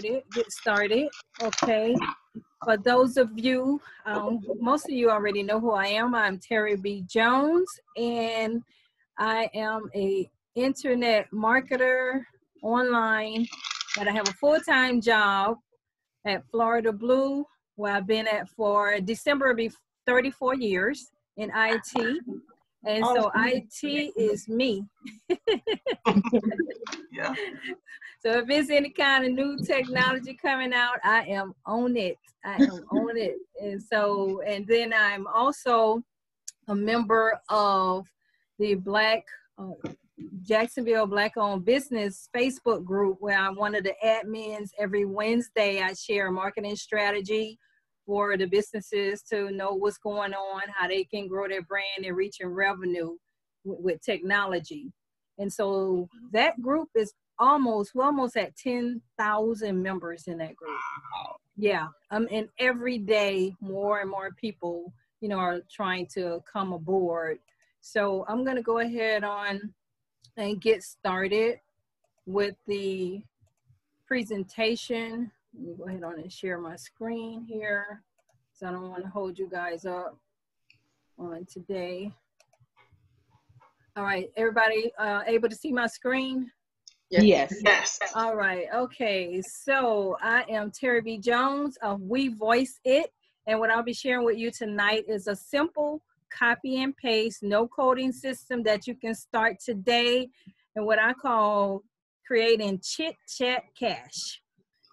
get started. Okay. For those of you, um, most of you already know who I am. I'm Terri B. Jones, and I am a internet marketer online, but I have a full-time job at Florida Blue, where I've been at for December be 34 years in IT. And so IT is me. Yeah. So if it's any kind of new technology coming out, I am on it. I am on it. And so, and then I'm also a member of the Black uh, Jacksonville Black Owned Business Facebook group where I'm one of the admins. Every Wednesday, I share a marketing strategy for the businesses to know what's going on, how they can grow their brand and reaching revenue with technology. And so that group is almost we're almost at 10,000 members in that group. Yeah. Um and every day more and more people, you know, are trying to come aboard. So I'm going to go ahead on and get started with the presentation. Let me go ahead on and share my screen here. So I don't want to hold you guys up on today. All right, everybody uh, able to see my screen? Yes. Yes. All right. Okay. So I am Terri B. Jones of We Voice It. And what I'll be sharing with you tonight is a simple copy and paste, no coding system that you can start today and what I call creating chit chat cash.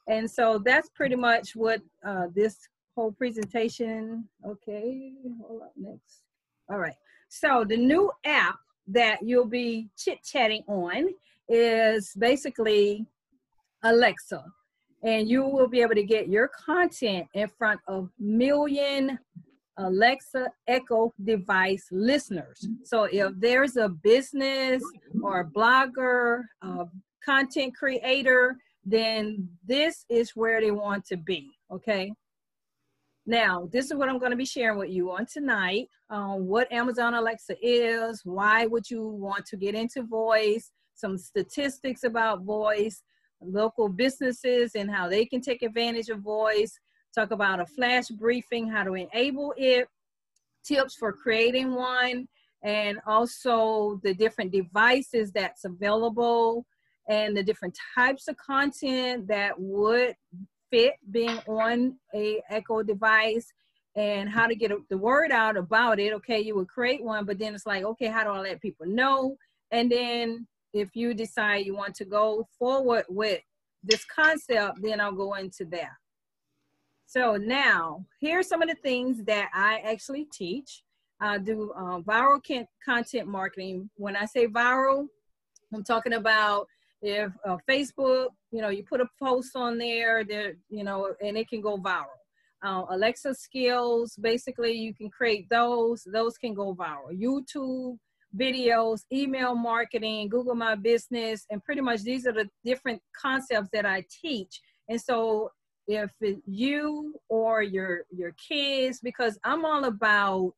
And so that's pretty much what uh, this whole presentation. Okay. Hold up next. All right. So the new app that you'll be chit chatting on is basically Alexa. And you will be able to get your content in front of million Alexa Echo device listeners. So if there's a business or a blogger, a content creator, then this is where they want to be. Okay. Now, this is what I'm going to be sharing with you on tonight. Um, what Amazon Alexa is, why would you want to get into voice, some statistics about voice, local businesses and how they can take advantage of voice, talk about a flash briefing, how to enable it, tips for creating one, and also the different devices that's available and the different types of content that would fit being on a echo device and how to get the word out about it. Okay you would create one but then it's like okay how do i let people know? And then if you decide you want to go forward with this concept then i'll go into that so now here's some of the things that i actually teach i do uh, viral content marketing when i say viral i'm talking about if uh, Facebook, you know, you put a post on there, there, you know, and it can go viral. Uh, Alexa skills, basically, you can create those; those can go viral. YouTube videos, email marketing, Google My Business, and pretty much these are the different concepts that I teach. And so, if you or your your kids, because I'm all about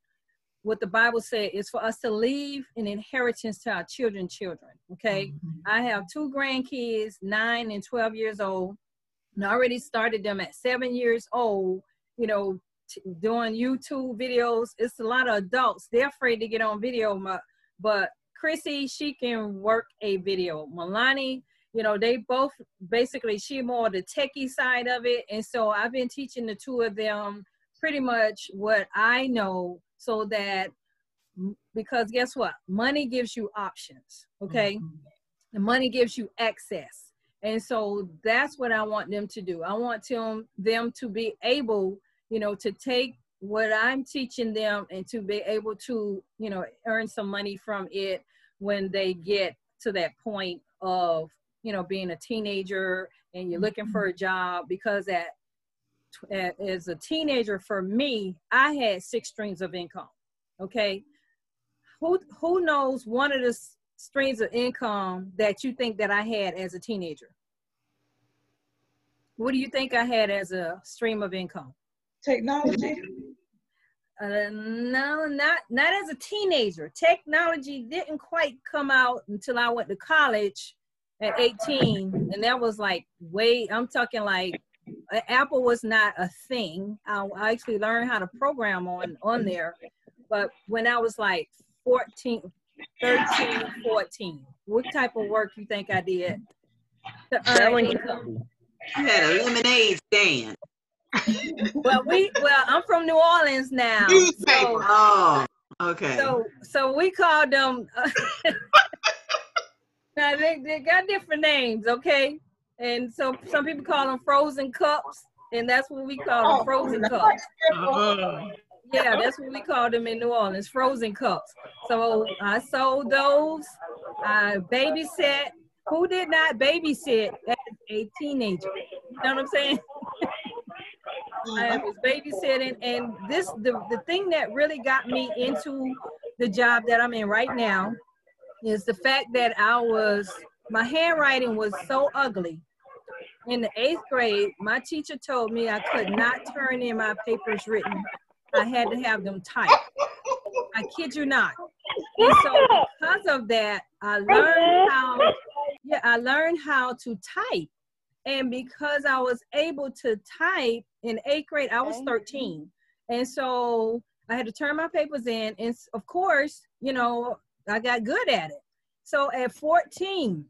what the Bible said is for us to leave an inheritance to our children, children. Okay. Mm-hmm. I have two grandkids, nine and 12 years old, and I already started them at seven years old, you know, t- doing YouTube videos. It's a lot of adults. They're afraid to get on video, but Chrissy, she can work a video. Milani, you know, they both basically, she more the techie side of it. And so I've been teaching the two of them pretty much what I know so that because guess what money gives you options okay mm-hmm. the money gives you access and so that's what i want them to do i want them them to be able you know to take what i'm teaching them and to be able to you know earn some money from it when they get to that point of you know being a teenager and you're looking for a mm-hmm. job. Because at as a teenager for me i had six streams of income okay? Who who knows one of the streams of income that you think that i had as a teenager? What do you think i had as a stream of income? Technology uh, no not not as a teenager technology didn't quite come out until i went to college at 18, and that was like way. I'm talking like Apple was not a thing. I, I actually learned how to program on on there, but when I was like 14, 13, 14, what type of work you think I did? Selling. You had a lemonade stand. Well, we well, I'm from New Orleans now. So, oh, okay. So so we called them. Uh, now they, they got different names, okay? And so some people call them frozen cups, and that's what we call them, frozen cups. Uh-huh. Yeah, that's what we call them in New Orleans, frozen cups. So I sold those. I babysat. Who did not babysit as a teenager? You know what I'm saying? I mm-hmm. was babysitting, and this the the thing that really got me into the job that I'm in right now is the fact that I was my handwriting was so ugly. In the eighth grade, my teacher told me I could not turn in my papers written. I had to have them typed. I kid you not. And so because of that, I learned how yeah, I learned how to type. And because I was able to type in eighth grade, I was 13. And so I had to turn my papers in. And of course, you know, I got good at it. So at 14,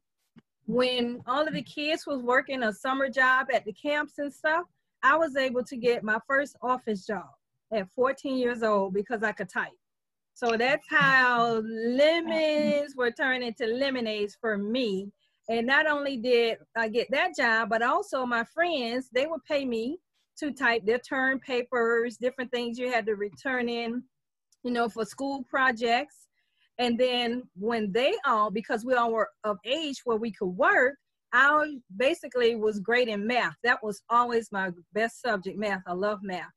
when all of the kids was working a summer job at the camps and stuff, I was able to get my first office job at 14 years old because I could type. So that's how lemons were turned into lemonades for me. And not only did I get that job, but also my friends, they would pay me to type their term papers, different things you had to return in, you know, for school projects. And then when they all, because we all were of age where we could work, I basically was great in math. That was always my best subject, math. I love math.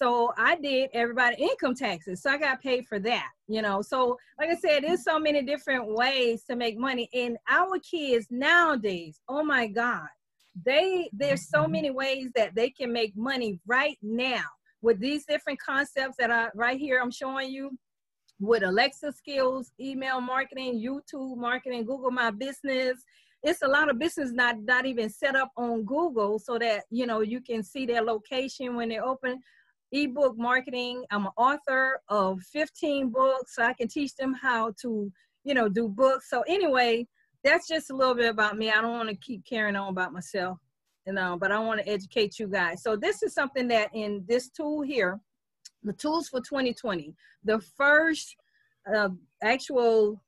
So I did everybody income taxes. So I got paid for that, you know. So like I said, there's so many different ways to make money. And our kids nowadays, oh my God, they there's so mm-hmm. many ways that they can make money right now with these different concepts that I right here I'm showing you with Alexa skills, email marketing, YouTube marketing, Google My Business. It's a lot of business not not even set up on Google so that you know you can see their location when they open. Ebook marketing. I'm an author of 15 books, so I can teach them how to, you know, do books. So anyway, that's just a little bit about me. I don't want to keep carrying on about myself, you know, but I want to educate you guys. So this is something that in this tool here, the tools for 2020. The first uh, actual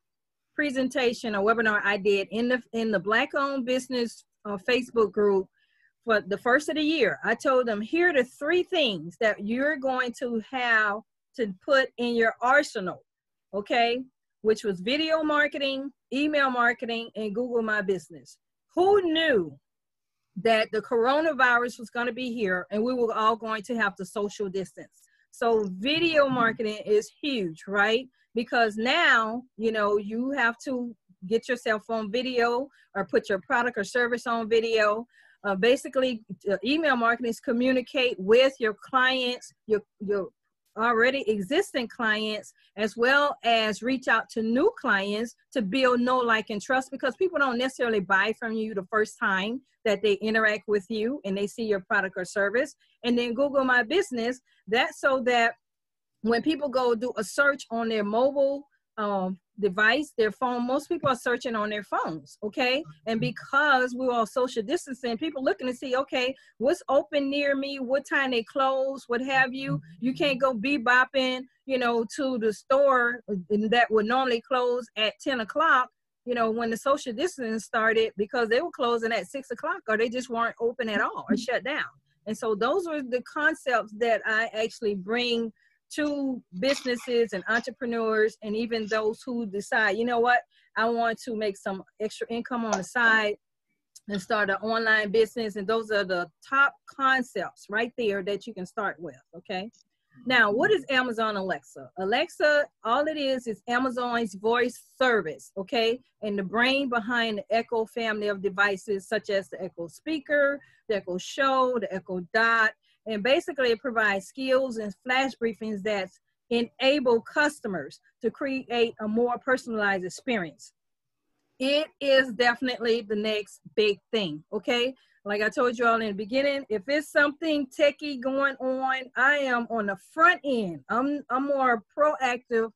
presentation or webinar I did in the in the Black Owned Business uh, Facebook group for the first of the year. I told them here are the three things that you're going to have to put in your arsenal, okay? Which was video marketing, email marketing, and Google My Business. Who knew that the coronavirus was going to be here and we were all going to have to social distance? So video marketing is huge, right? Because now, you know, you have to get your cell phone video or put your product or service on video. Uh, basically, uh, email marketing is communicate with your clients, your your already existing clients, as well as reach out to new clients to build know, like, and trust. Because people don't necessarily buy from you the first time that they interact with you and they see your product or service. And then Google My Business, that's so that when people go do a search on their mobile um, device, their phone, most people are searching on their phones, okay? And mm-hmm. because we're all social distancing, people looking to see, okay, what's open near me, what time they close, what have you. Mm-hmm. You can't go bebopping, you know, to the store uh, that would normally close at 10 o'clock you know, when the social distancing started because they were closing at six o'clock or they just weren't open at all or mm-hmm. shut down. And so those are the concepts that I actually bring to businesses and entrepreneurs and even those who decide, you know what, I want to make some extra income on the side and start an online business. And those are the top concepts right there that you can start with. Okay. Now, what is Amazon Alexa? Alexa, all it is is Amazon's voice service, okay? And the brain behind the Echo family of devices, such as the Echo Speaker, the Echo Show, the Echo Dot. And basically, it provides skills and flash briefings that enable customers to create a more personalized experience. it is definitely the next big thing. Okay. Like I told you all in the beginning, if it's something techie going on, I am on the front end. I'm I'm more proactive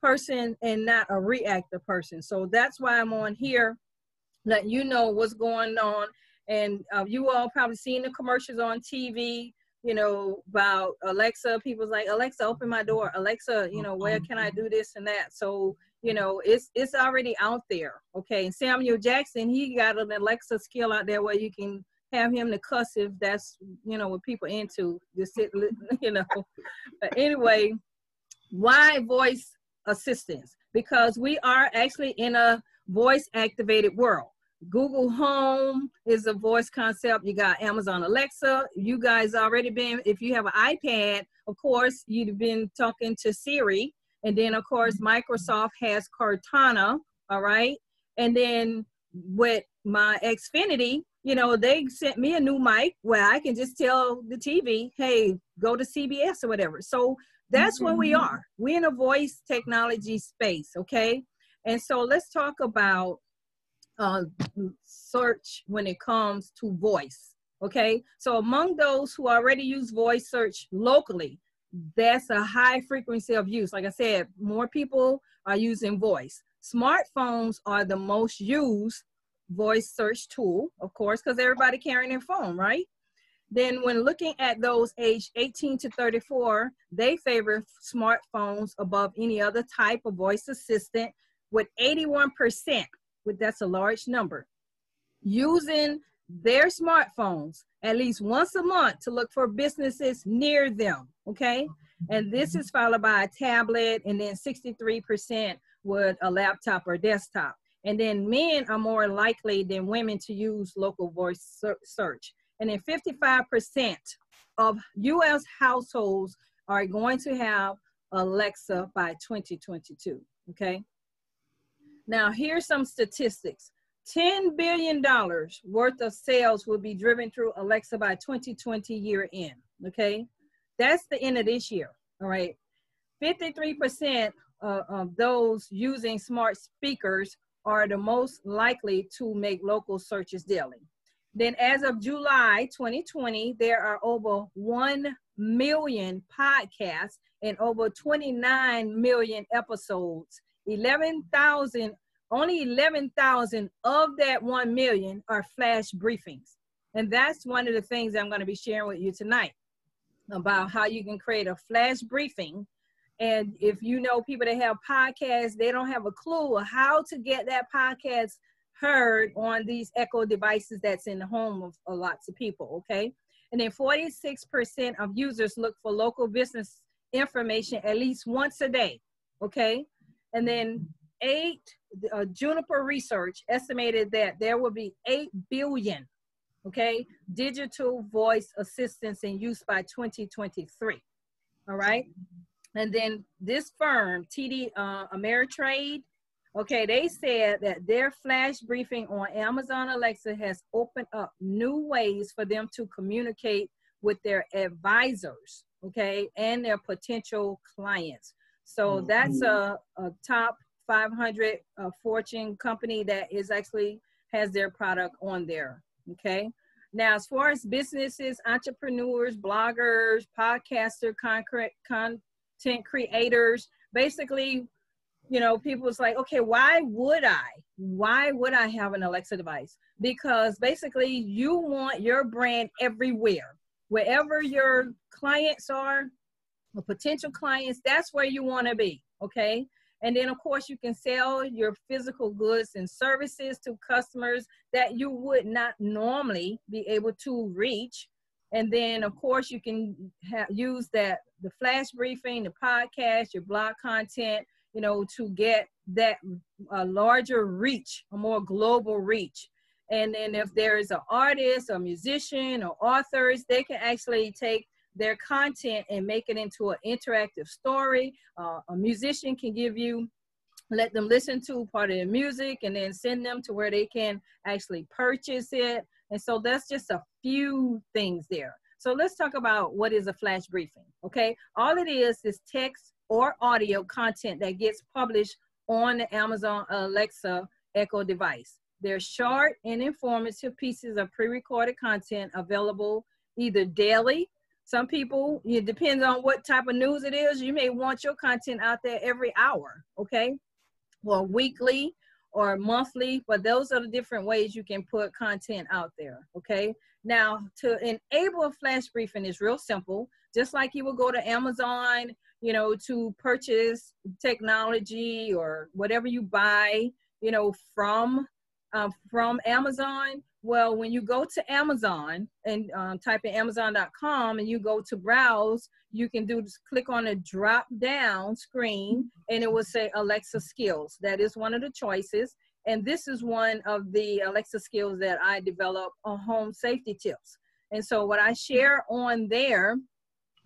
person and not a reactive person. So that's why I'm on here, letting you know what's going on. And uh, you all probably seen the commercials on TV, you know, about Alexa. People's like, Alexa, open my door. Alexa, you know, where can I do this and that? So you know it's it's already out there okay and samuel jackson he got an alexa skill out there where you can have him to cuss if that's you know what people into just sit you know but anyway why voice assistance because we are actually in a voice activated world google home is a voice concept you got amazon alexa you guys already been if you have an ipad of course you've been talking to siri and then of course microsoft has cortana all right and then with my xfinity you know, they sent me a new mic where I can just tell the TV, hey, go to CBS or whatever. So that's mm-hmm. where we mm-hmm. are. We're in a voice technology space, okay? And so let's talk about uh, search when it comes to voice, okay? So among those who already use voice search locally, that's a high frequency of use. Like I said, more people are using voice. Smartphones are the most used voice search tool, of course, because everybody carrying their phone, right? Then when looking at those aged 18 to 34, they favor smartphones above any other type of voice assistant with 81%, with that's a large number, using their smartphones at least once a month to look for businesses near them, okay? And this is followed by a tablet and then 63% with a laptop or desktop. And then men are more likely than women to use local voice search. And then 55% of US households are going to have Alexa by 2022. Okay. Now, here's some statistics $10 billion worth of sales will be driven through Alexa by 2020 year end. Okay. That's the end of this year. All right. 53% uh, of those using smart speakers are the most likely to make local searches daily. Then as of July 2020, there are over 1 million podcasts and over 29 million episodes. 11,000, only 11,000 of that 1 million are flash briefings. And that's one of the things I'm going to be sharing with you tonight about how you can create a flash briefing and if you know people that have podcasts, they don't have a clue how to get that podcast heard on these echo devices that's in the home of, of lots of people, okay? And then 46% of users look for local business information at least once a day, okay? And then eight, uh, Juniper Research estimated that there will be 8 billion, okay, digital voice assistants in use by 2023, all right? And then this firm, TD uh, Ameritrade, okay, they said that their flash briefing on Amazon Alexa has opened up new ways for them to communicate with their advisors, okay, and their potential clients. So mm-hmm. that's a, a top 500 uh, Fortune company that is actually has their product on there, okay. Now, as far as businesses, entrepreneurs, bloggers, podcaster, concrete, content creators. Basically, you know, people was like, okay, why would I? Why would I have an Alexa device? Because basically, you want your brand everywhere. Wherever your clients are, or potential clients, that's where you want to be. Okay. And then, of course, you can sell your physical goods and services to customers that you would not normally be able to reach and then, of course, you can ha- use that the flash briefing, the podcast, your blog content, you know, to get that a larger reach, a more global reach. And then, if there is an artist, a musician, or authors, they can actually take their content and make it into an interactive story. Uh, a musician can give you let them listen to part of the music and then send them to where they can actually purchase it and so that's just a few things there. So let's talk about what is a flash briefing. Okay, all it is is text or audio content that gets published on the Amazon Alexa Echo device. They're short and informative pieces of pre-recorded content available either daily. Some people, it depends on what type of news it is. You may want your content out there every hour, okay? Or weekly or monthly, but those are the different ways you can put content out there, okay? Now, to enable a flash briefing is real simple. Just like you would go to Amazon, you know, to purchase technology or whatever you buy, you know, from um, from Amazon. Well, when you go to Amazon and um, type in Amazon.com and you go to browse, you can do click on a drop down screen and it will say Alexa skills. That is one of the choices. And this is one of the Alexa skills that I develop on home safety tips. And so what I share on there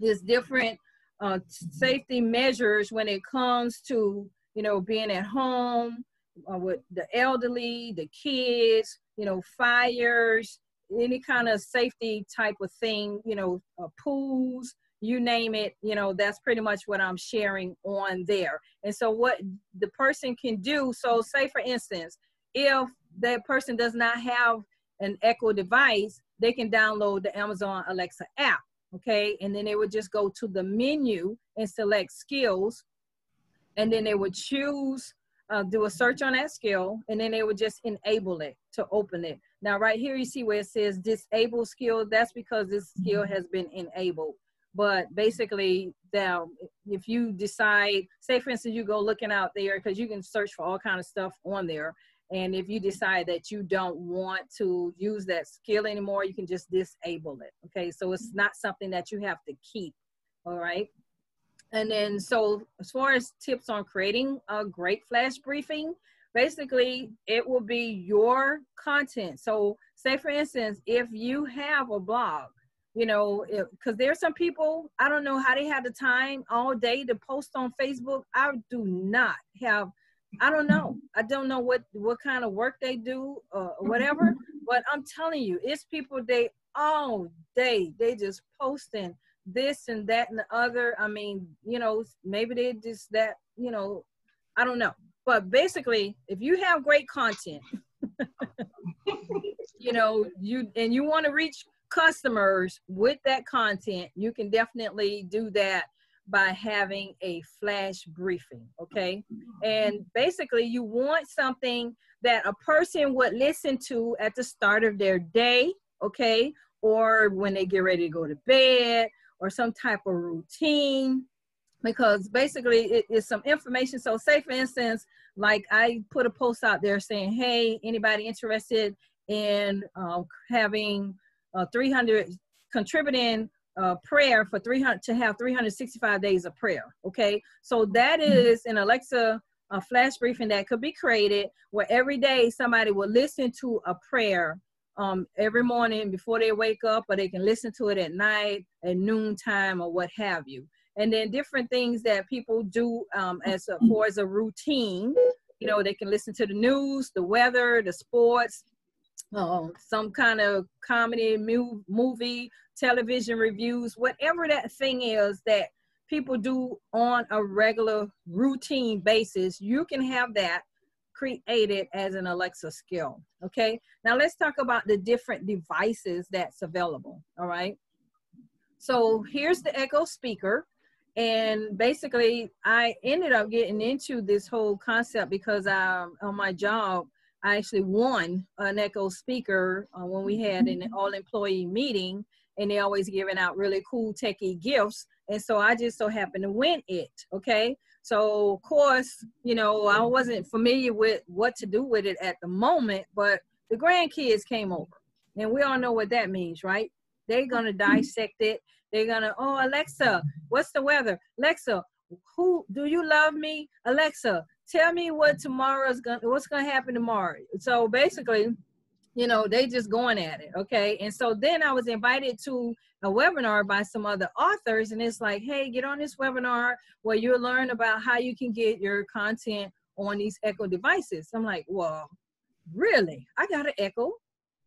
is different uh, safety measures when it comes to, you know, being at home, uh, with the elderly, the kids, you know, fires, any kind of safety type of thing, you know, uh, pools, you name it, you know, that's pretty much what I'm sharing on there. And so what the person can do, so say for instance, if that person does not have an Echo device, they can download the Amazon Alexa app, okay? And then they would just go to the menu and select skills, and then they would choose uh, do a search on that skill, and then they would just enable it to open it. Now, right here, you see where it says disable skill. That's because this skill mm-hmm. has been enabled. But basically, now, if you decide, say for instance, you go looking out there, because you can search for all kind of stuff on there. And if you decide that you don't want to use that skill anymore, you can just disable it. Okay, so it's not something that you have to keep. All right. And then, so as far as tips on creating a great flash briefing, basically it will be your content. So, say for instance, if you have a blog, you know, because there's some people, I don't know how they have the time all day to post on Facebook. I do not have, I don't know. I don't know what what kind of work they do uh, or whatever. But I'm telling you, it's people they all day they just posting this and that and the other. I mean, you know, maybe they just that, you know, I don't know. But basically, if you have great content, you know, you and you want to reach customers with that content, you can definitely do that by having a flash briefing, okay? And basically, you want something that a person would listen to at the start of their day, okay? Or when they get ready to go to bed, or some type of routine because basically it is some information. So say for instance, like I put a post out there saying, hey, anybody interested in uh, having uh, 300 contributing uh, prayer for 300 to have 365 days of prayer. Okay, so that mm-hmm. an Alexa a flash briefing that could be created where every day somebody will listen to a prayer um, every morning before they wake up, or they can listen to it at night, at noontime, or what have you. And then different things that people do um, as a, for as a routine. You know, they can listen to the news, the weather, the sports, uh, some kind of comedy, mu- movie, television reviews, whatever that thing is that people do on a regular routine basis. You can have that created as an Alexa skill. Okay, now let's talk about the different devices that's available. All right, so here's the Echo speaker. And basically, I ended up getting into this whole concept because um, on my job, I actually won an Echo speaker uh, when we had an all employee meeting, and they always giving out really cool techie gifts. And so I just so happened to win it. Okay. So of course, you know, I wasn't familiar with what to do with it at the moment, but the grandkids came over. And we all know what that means, right? They're gonna dissect it. They're gonna, oh Alexa, what's the weather? Alexa, who do you love me? Alexa, tell me what tomorrow's gonna what's gonna happen tomorrow. So basically, you know, they just going at it. Okay. And so then I was invited to a webinar by some other authors, and it's like, hey, get on this webinar where you'll learn about how you can get your content on these Echo devices. I'm like, well, really? I got an Echo.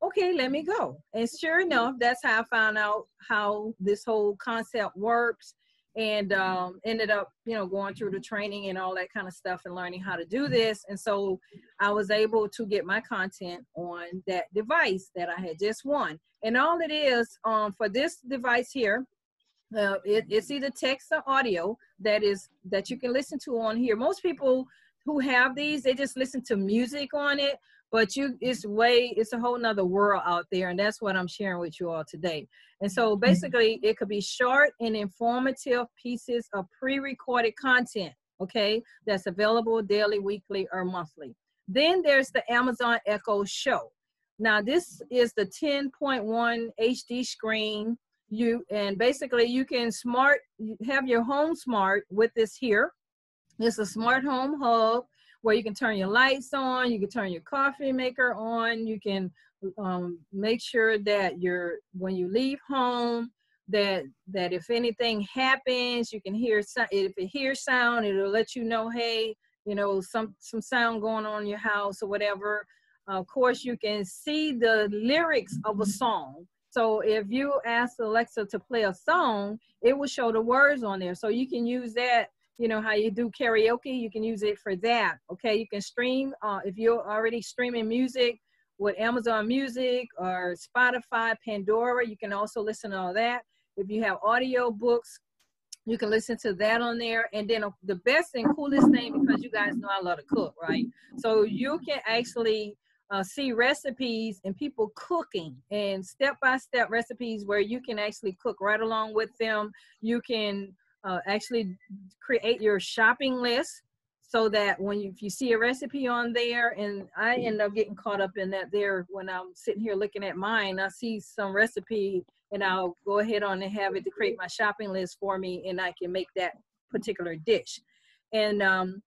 Okay, let me go. And sure enough, that's how I found out how this whole concept works and um, ended up, you know, going through the training and all that kind of stuff and learning how to do this. And so I was able to get my content on that device that I had just won. And all it is um, for this device here, uh, it, it's either text or audio that is that you can listen to on here. Most people who have these, they just listen to music on it but you it's way it's a whole nother world out there and that's what i'm sharing with you all today. And so mm-hmm. basically it could be short and informative pieces of pre-recorded content okay that's available daily weekly or monthly. Then there's the amazon echo show. Now this is the 10.1 hd screen. You and basically you can smart have your home smart with this here. It's a smart home hub where you can turn your lights on, you can turn your coffee maker on, you can um, make sure that you're when you leave home that that if anything happens, you can hear if it hears sound, it'll let you know, hey, you know, some some sound going on in your house or whatever. Uh, of course, you can see the lyrics of a song. So if you ask Alexa to play a song, it will show the words on there. So you can use that you know how you do karaoke you can use it for that okay? You can stream uh, if you're already streaming music with amazon music or spotify pandora you can also listen to all that. If you have audio books you can listen to that on there. And then uh, the best and coolest thing because you guys know i love to cook right? So you can actually uh, see recipes and people cooking and step-by-step recipes where you can actually cook right along with them. You can uh, actually create your shopping list so that when you, if you see a recipe on there and i end up getting caught up in that there when i'm sitting here looking at mine i see some recipe and i'll go ahead on and have it to create my shopping list for me and i can make that particular dish. And um,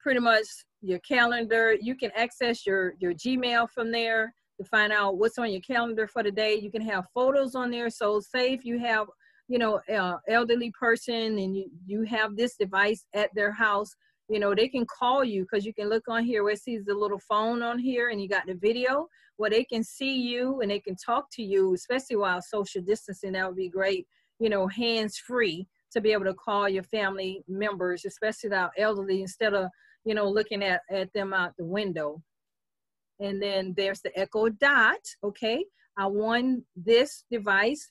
pretty much your calendar you can access your your gmail from there to find out what's on your calendar for the day. You can have photos on there. So say if you have you know, uh, elderly person and you, you have this device at their house, you know, they can call you because you can look on here where it sees the little phone on here and you got the video where they can see you and they can talk to you, especially while social distancing. That would be great, you know, hands free to be able to call your family members, especially the elderly, instead of, you know, looking at, at them out the window. And then there's the Echo Dot, okay? I won this device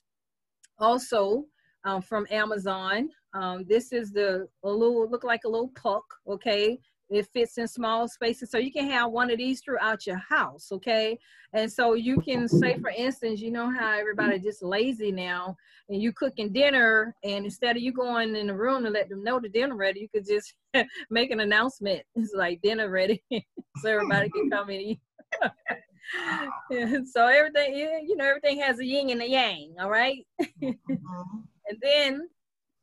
also um, from Amazon. Um, this is the a little look like a little puck, okay? It fits in small spaces, so you can have one of these throughout your house, okay? And so you can say, for instance, you know how everybody just lazy now, and you cooking dinner, and instead of you going in the room to let them know the dinner ready, you could just make an announcement. It's like dinner ready, so everybody can come and eat. so everything, you know, everything has a yin and a yang, all right? mm-hmm. And then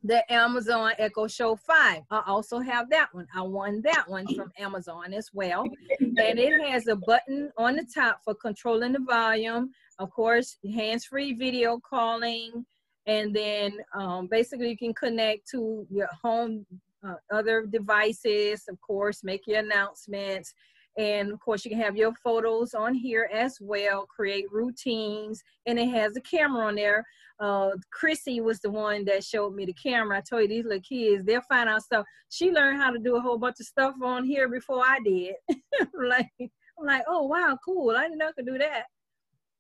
the Amazon Echo Show 5. I also have that one. I won that one from Amazon as well. And it has a button on the top for controlling the volume. Of course, hands-free video calling. And then um, basically you can connect to your home uh, other devices, of course, make your announcements. And of course, you can have your photos on here as well, create routines, and it has a camera on there. Uh, Chrissy was the one that showed me the camera. I told you these little kids, they'll find out stuff. She learned how to do a whole bunch of stuff on here before I did. like, I'm like, oh, wow, cool. I didn't know I could do that.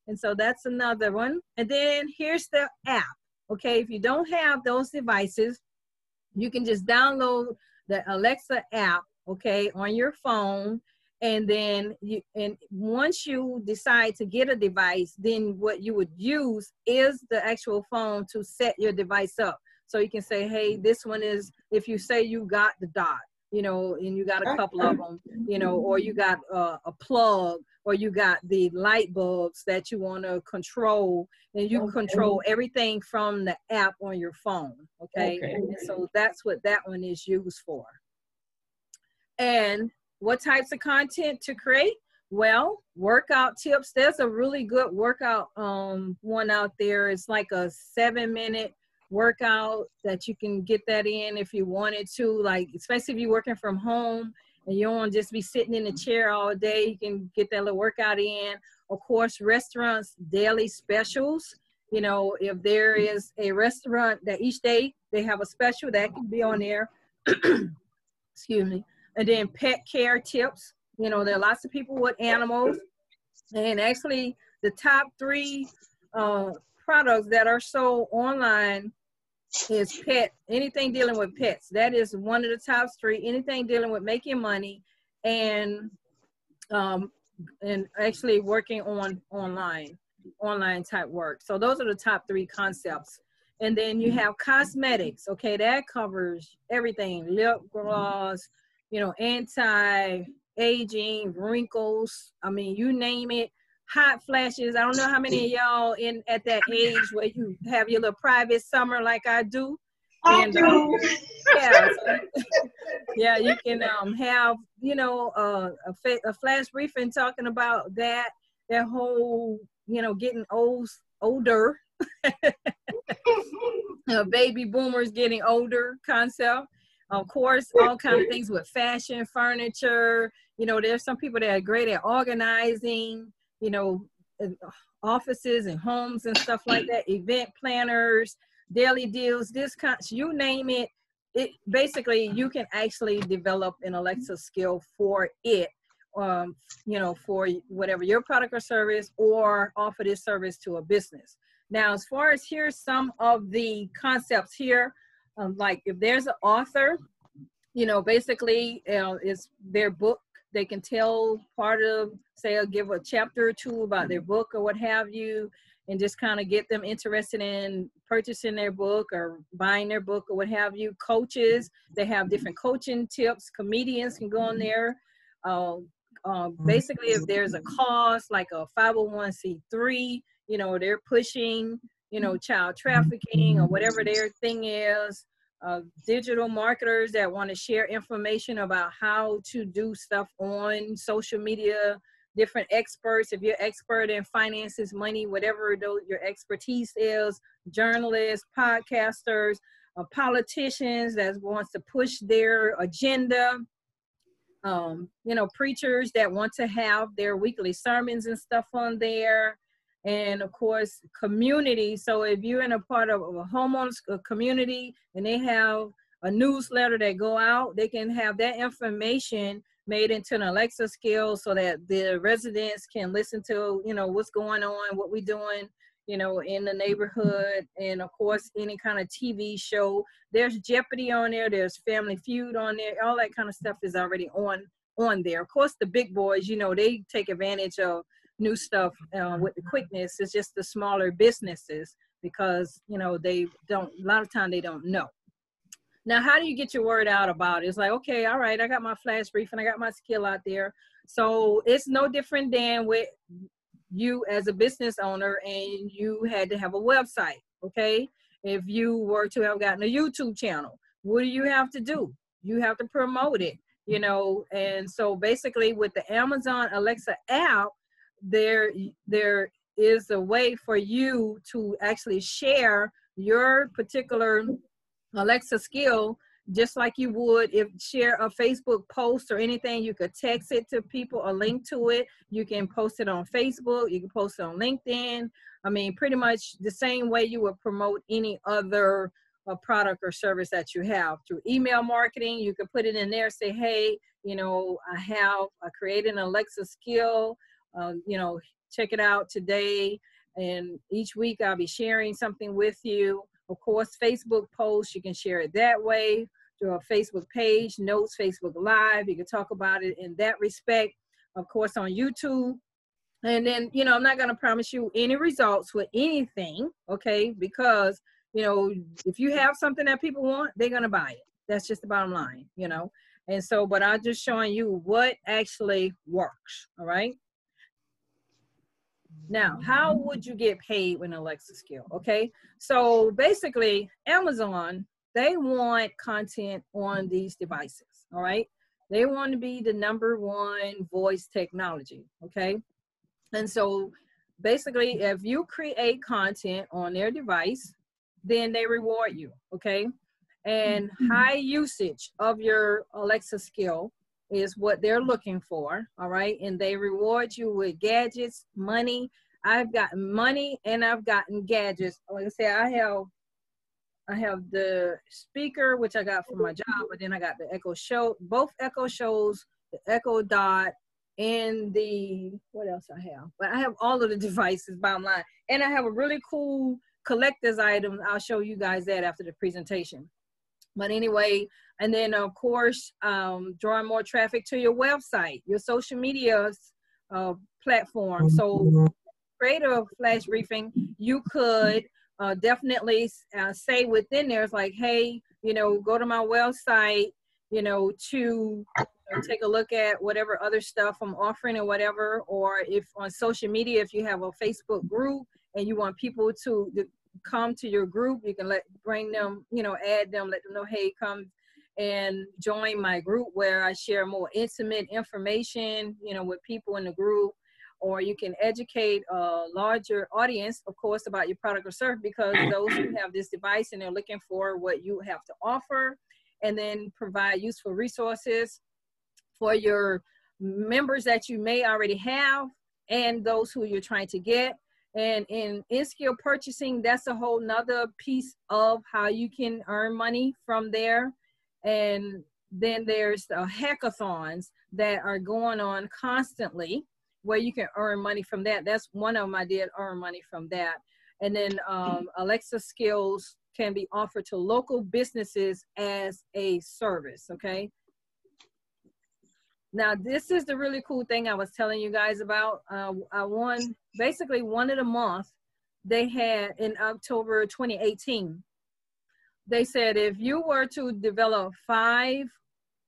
And so that's another one. And then here's the app. Okay, if you don't have those devices, you can just download the Alexa app, okay, on your phone and then you and once you decide to get a device then what you would use is the actual phone to set your device up so you can say hey this one is if you say you got the dot you know and you got a couple of them you know or you got a, a plug or you got the light bulbs that you want to control and you okay. control everything from the app on your phone okay, okay. So that's what that one is used for and what types of content to create? Well, workout tips. There's a really good workout um, one out there. It's like a seven minute workout that you can get that in if you wanted to, like, especially if you're working from home and you don't want to just be sitting in a chair all day, you can get that little workout in. Of course, restaurants, daily specials You know, if there is a restaurant that each day they have a special that can be on there. Excuse me. And then pet care tips. You know, there are lots of people with animals. And actually, the top three uh, products that are sold online is pet anything dealing with pets that is one of the top three anything dealing with making money and um and actually working on online online type work so those are the top three concepts and then you have cosmetics okay that covers everything lip gloss you know anti aging wrinkles i mean you name it hot flashes. I don't know how many of y'all in at that age where you have your little private summer like I do. I and, do. Um, yeah, so, yeah, you can um, have you know uh, a, fa- a flash briefing talking about that that whole you know getting old older, uh, baby boomers getting older concept. Of course, all kind of things with fashion, furniture. You know, there's some people that are great at organizing you know, offices and homes and stuff like that, event planners, daily deals, discounts, you name it. It basically you can actually develop an Alexa skill for it, um, you know, for whatever your product or service, or offer this service to a business. Now, as far as here's some of the concepts here, um, like if there's an author, you know, basically it's their book they can tell part of say I'll give a chapter or two about their book or what have you and just kind of get them interested in purchasing their book or buying their book or what have you. Coaches they have different coaching tips. Comedians can go on there. Uh, uh, basically if there's a cause like a 501c3 you know they're pushing you know child trafficking or whatever their thing is uh, digital marketers that want to share information about how to do stuff on social media different experts if you're expert in finances money whatever your expertise is journalists podcasters uh, politicians that wants to push their agenda um, you know preachers that want to have their weekly sermons and stuff on there and of course community. So if you're in a part of a homeowners uh, community and they have a newsletter that go out they can have that information made into an alexa skill so that the residents can listen to you know what's going on what we're doing you know in the neighborhood. And of course any kind of tv show. There's jeopardy on there. There's family feud on there. All that kind of stuff is already on on there. Of course the big boys you know they take advantage of new stuff uh, with the quickness. It's just the smaller businesses because you know they don't. A lot of time they don't know. Now, how do you get your word out about it? It's like, okay, all right, I got my flash brief and I got my skill out there. So it's no different than with you as a business owner and you had to have a website, okay? If you were to have gotten a YouTube channel, what do you have to do? You have to promote it, you know? And so basically with the Amazon Alexa app, there there is a way for you to actually share your particular Alexa skill just like you would if share a Facebook post or anything. You could text it to people or link to it. You can post it on Facebook. You can post it on LinkedIn. I mean pretty much the same way you would promote any other uh, product or service that you have. Through email marketing you could put it in there say hey you know I have I created an Alexa skill uh, you know, check it out today. And each week I'll be sharing something with you. Of course, Facebook posts, you can share it that way through a Facebook page, notes, Facebook Live. You can talk about it in that respect. Of course, on YouTube. And then, you know, I'm not going to promise you any results with anything, okay? Because, you know, if you have something that people want, they're going to buy it. That's just the bottom line, you know? And so, but I'm just showing you what actually works, all right? Now, how would you get paid with an Alexa skill? Okay, so basically, Amazon they want content on these devices. All right, they want to be the number one voice technology. Okay, and so basically, if you create content on their device, then they reward you. Okay, and mm-hmm. high usage of your Alexa skill is what they're looking for all right and they reward you with gadgets money I've gotten money and I've gotten gadgets. Like I say, I have I have the speaker, which I got from my job, but then I got the Echo Show, both Echo shows, the Echo Dot, and the what else I have. But I have all of the devices bottom line. And I have a really cool collector's item. I'll show you guys that after the presentation. But anyway, and then of course, um, drawing more traffic to your website, your social media uh, platform. So create a flash briefing. You could uh, definitely uh, say within there, it's like, hey, you know, go to my website, you know, to take a look at whatever other stuff I'm offering or whatever. Or if on social media, if you have a Facebook group and you want people to come to your group, you can let bring them, you know, add them, let them know, hey, come and join my group where I share more intimate information, you know, with people in the group or you can educate a larger audience, of course, about your product or service because those who have this device and they're looking for what you have to offer, and then provide useful resources for your members that you may already have and those who you're trying to get. And in in-skill purchasing, that's a whole nother piece of how you can earn money from there. And then there's the hackathons that are going on constantly where you can earn money from that. That's one of them I did earn money from that. And then um, Alexa skills can be offered to local businesses as a service, okay? Now, this is the really cool thing I was telling you guys about. Uh, I won basically one of the month they had in October 2018. They said if you were to develop five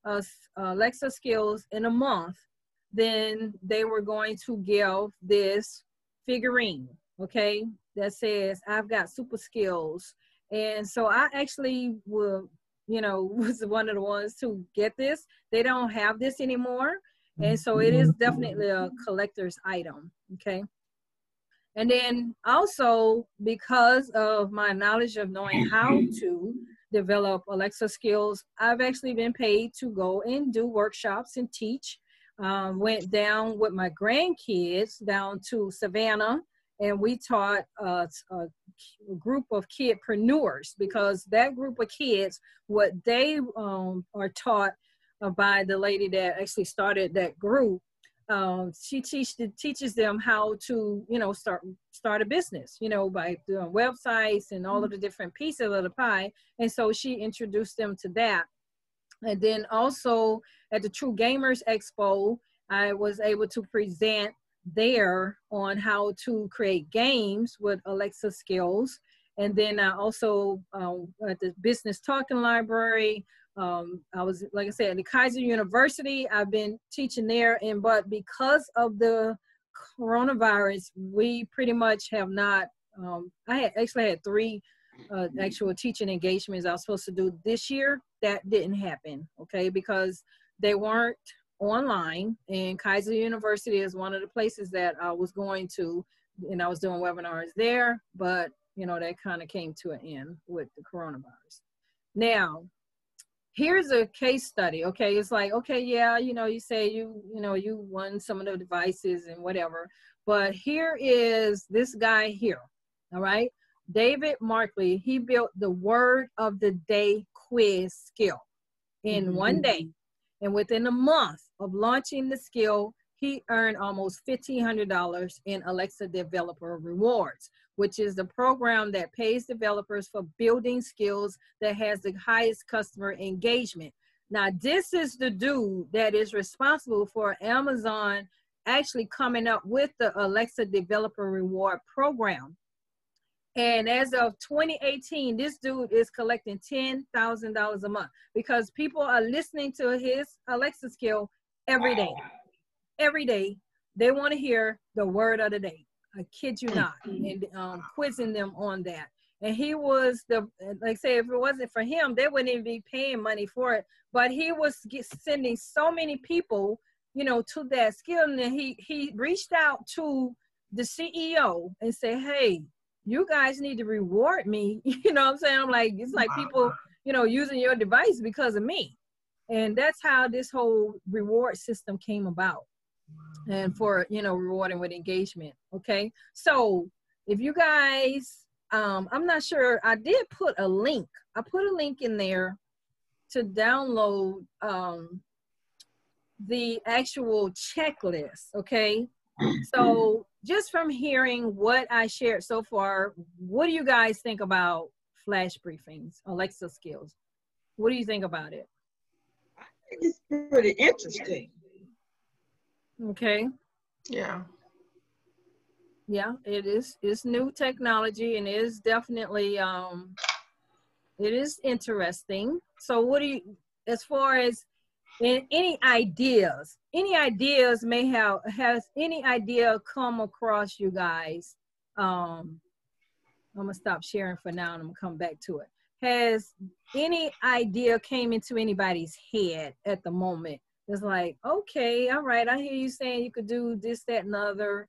uh, Alexa skills in a month, then they were going to give this figurine, okay, that says, I've got super skills. And so I actually will, you know, was one of the ones to get this. They don't have this anymore. And so it is definitely a collector's item, okay? And then also because of my knowledge of knowing how to develop Alexa skills, I've actually been paid to go and do workshops and teach um, went down with my grandkids down to Savannah and we taught uh, a group of kidpreneurs because that group of kids, what they um, are taught by the lady that actually started that group, um, she teach, teaches them how to, you know, start start a business, you know, by doing websites and all of the different pieces of the pie. And so she introduced them to that. And then also at the True Gamers Expo, I was able to present there on how to create games with Alexa skills. And then I also um, at the Business Talking Library, um, I was, like I said, at the Keiser University, I've been teaching there. And but because of the coronavirus, we pretty much have not, um, I had actually had three uh, actual teaching engagements I was supposed to do this year. That didn't happen, okay, because they weren't online. And Keiser University is one of the places that I was going to, and I was doing webinars there, but you know, that kind of came to an end with the coronavirus. Now, here's a case study okay it's like okay yeah you know you say you you know you won some of the devices and whatever but here is this guy here all right David Markley, he built the word of the day quiz skill in mm-hmm. one day. And within a month of launching the skill, he earned almost $1,500 in Alexa Developer Rewards, which is the program that pays developers for building skills that has the highest customer engagement. Now, this is the dude that is responsible for Amazon actually coming up with the Alexa Developer Reward Program. And as of 2018, this dude is collecting $10,000 a month because people are listening to his Alexa skill every day. Every day, they want to hear the word of the day. I kid you not, and um, quizzing them on that. And he was the, like say, if it wasn't for him, they wouldn't even be paying money for it. But he was sending so many people, you know, to that skill. And he, he reached out to the CEO and said, hey, you guys need to reward me. You know what I'm saying? I'm like, it's like people, you know, using your device because of me. And that's how this whole reward system came about. and for you know rewarding with engagement okay so if you guys um i'm not sure i did put a link i put a link in there to download um the actual checklist okay so just from hearing what i shared so far what do you guys think about flash briefings alexa skills what do you think about it i think it's pretty interesting Okay. Yeah. Yeah, it is. It's new technology and it is definitely um it is interesting. So what do you as far as in any ideas, any ideas may have has any idea come across you guys? Um I'm gonna stop sharing for now and I'm gonna come back to it. Has any idea came into anybody's head at the moment it's like, okay, all right, I hear you saying you could do this, that, and other,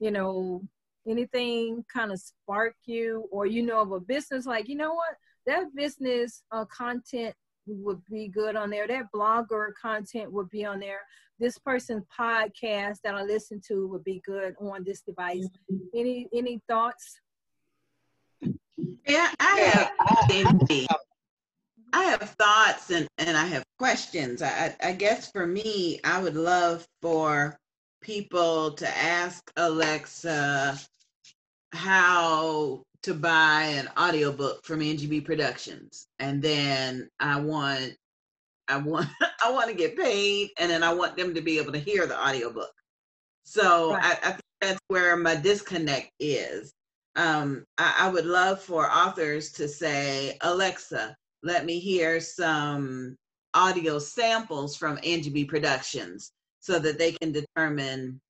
you know, anything kind of spark you, or you know of a business like, you know what, that business uh, content would be good on there. That blogger content would be on there. This person's podcast that I listen to would be good on this device. Mm-hmm. Any any thoughts? Yeah, I have. I have thoughts and, and I have questions. I, I guess for me, I would love for people to ask Alexa how to buy an audiobook from NGB Productions. And then I want I want I want to get paid and then I want them to be able to hear the audiobook. So right. I, I think that's where my disconnect is. Um, I, I would love for authors to say, Alexa, let me hear some audio samples from NGB Productions so that they can determine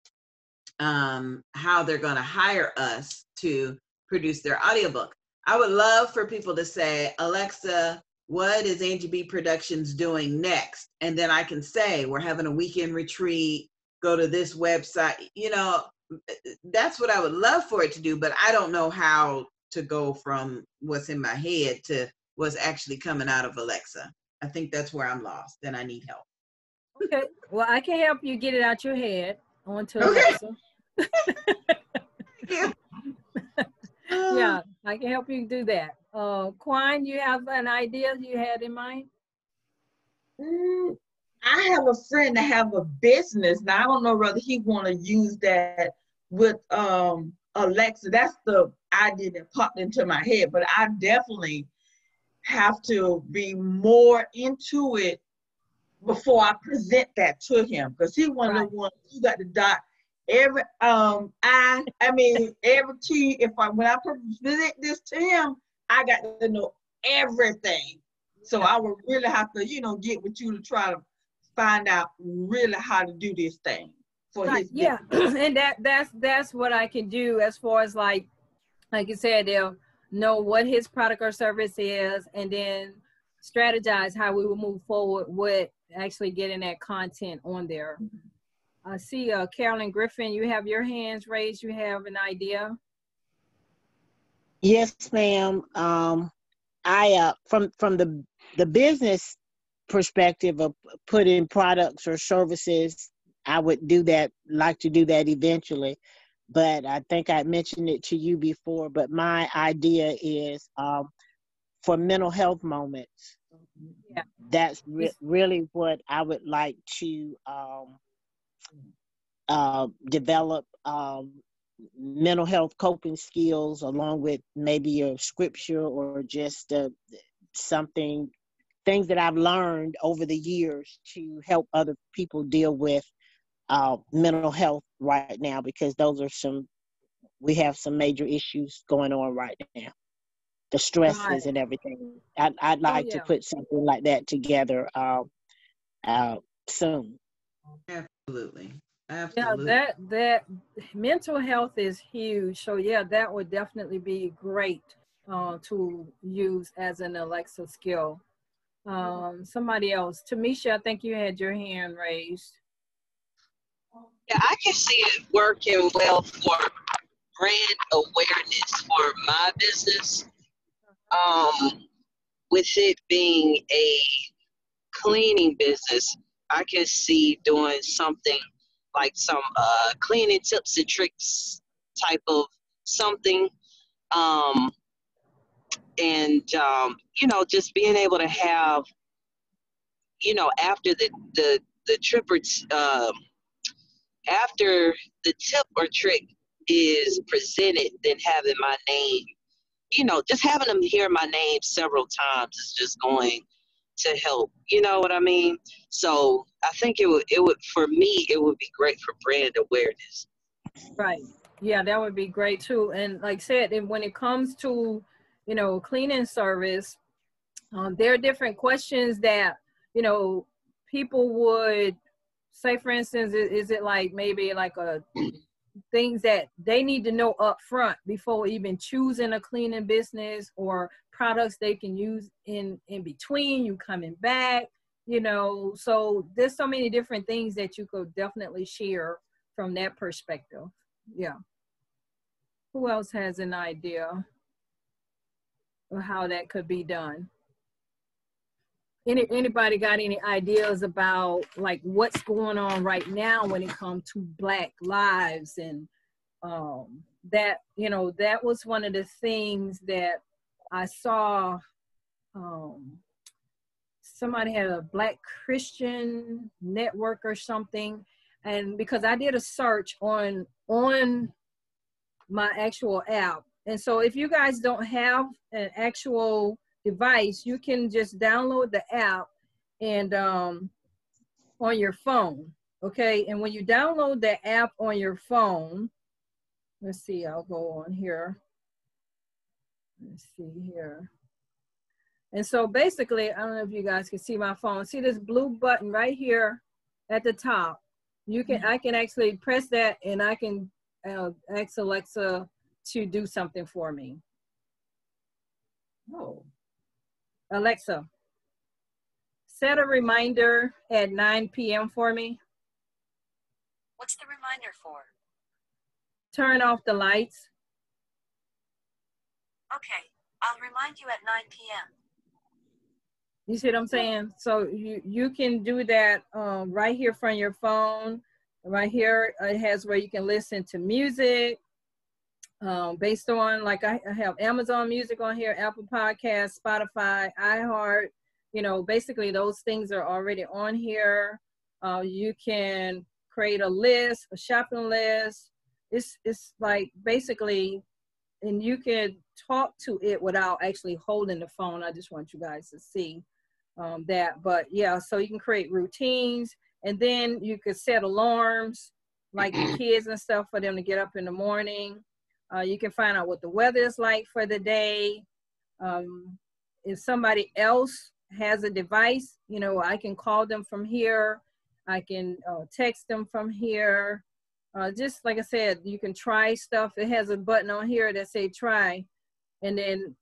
um, how they're going to hire us to produce their audiobook. I would love for people to say, Alexa, what is NGB Productions doing next? And then I can say, we're having a weekend retreat, go to this website. You know, that's what I would love for it to do, but I don't know how to go from what's in my head to what's actually coming out of Alexa. I think that's where I'm lost and I need help. Okay. Well, I can help you get it out your head onto okay. Alexa. yeah. Yeah, I can help you do that. Uh, Quine, you have an idea you had in mind? Mm, I have a friend that have a business. Now I don't know whether he want to use that with um, Alexa. That's the idea that popped into my head. But I definitely have to be more into it before I present that to him because he one right. of the ones who got to dot every um I I mean every T if I when I present this to him I got to know everything so I would really have to you know get with you to try to find out really how to do this thing for right. his yeah and that that's that's what I can do as far as like like you said they'll know what his product or service is, and then strategize how we will move forward with actually getting that content on there. I see uh, Carolyn Griffin, you have your hands raised. You have an idea? Yes, ma'am. Um, I uh, from from the the business perspective of putting products or services, I would do that. Like to do that eventually but I think I mentioned it to you before. But my idea is um, for mental health moments. Yeah. That's re- really what I would like to um, uh, develop um, mental health coping skills along with maybe a scripture or just uh, something things that I've learned over the years to help other people deal with uh, mental health right now because those are some we have some major issues going on right now the stresses right. and everything I'd, I'd oh, like oh, yeah. to put something like that together uh, uh, soon absolutely. Absolutely. yeah that that mental health is huge. So yeah that would definitely be great uh, to use as an alexa skill. Um, somebody else. Tamisha i think you had your hand raised. Yeah, I can see it working well for brand awareness for my business. Um, with it being a cleaning business, I can see doing something like some uh, cleaning tips and tricks type of something. Um, and um, you know, just being able to have, you know, after the the the trip or t- um, after the tip or trick is presented, then having my name, you know, just having them hear my name several times is just going to help. You know what I mean? So I think it would it would for me it would be great for brand awareness. Right. Yeah, that would be great too. And like I said, when it comes to, you know, cleaning service, um, there are different questions that, you know, people would say, for instance, is, is it like maybe like a things that they need to know up front before even choosing a cleaning business or products they can use in in between you coming back you know? So there's so many different things that you could definitely share from that perspective. Yeah. Who else has an idea of how that could be done? Any anybody got any ideas about like what's going on right now when it comes to black lives and um that you know that was one of the things that i saw um somebody had a black christian network or something and because i did a search on on my actual app and so if you guys don't have an actual device, you can just download the app and um, on your phone. Okay, and when you download the app on your phone, let's see, I'll go on here. Let's see here. And so basically, I don't know if you guys can see my phone. See this blue button right here at the top. You can, I can actually press that and I can uh, ask Alexa to do something for me. Oh. Alexa, set a reminder at 9 p.m. for me. What's the reminder for? Turn off the lights. Okay, I'll remind you at 9 p.m. You see what I'm saying? So you you can do that um, right here from your phone. Right here, it has where you can listen to music um, based on like I, have Amazon Music on here, Apple Podcast, Spotify, iHeart. You know, basically those things are already on here. Uh, you can create a list, a shopping list. It's it's like basically, and you can talk to it without actually holding the phone. I just want you guys to see um, that. But yeah, so you can create routines, and then you could set alarms, like the kids and stuff, for them to get up in the morning. Uh, you can find out what the weather is like for the day. Um, if somebody else has a device, you know, I can call them from here. I can uh, text them from here. Uh, just like I said, you can try stuff. It has a button on here that say try, and then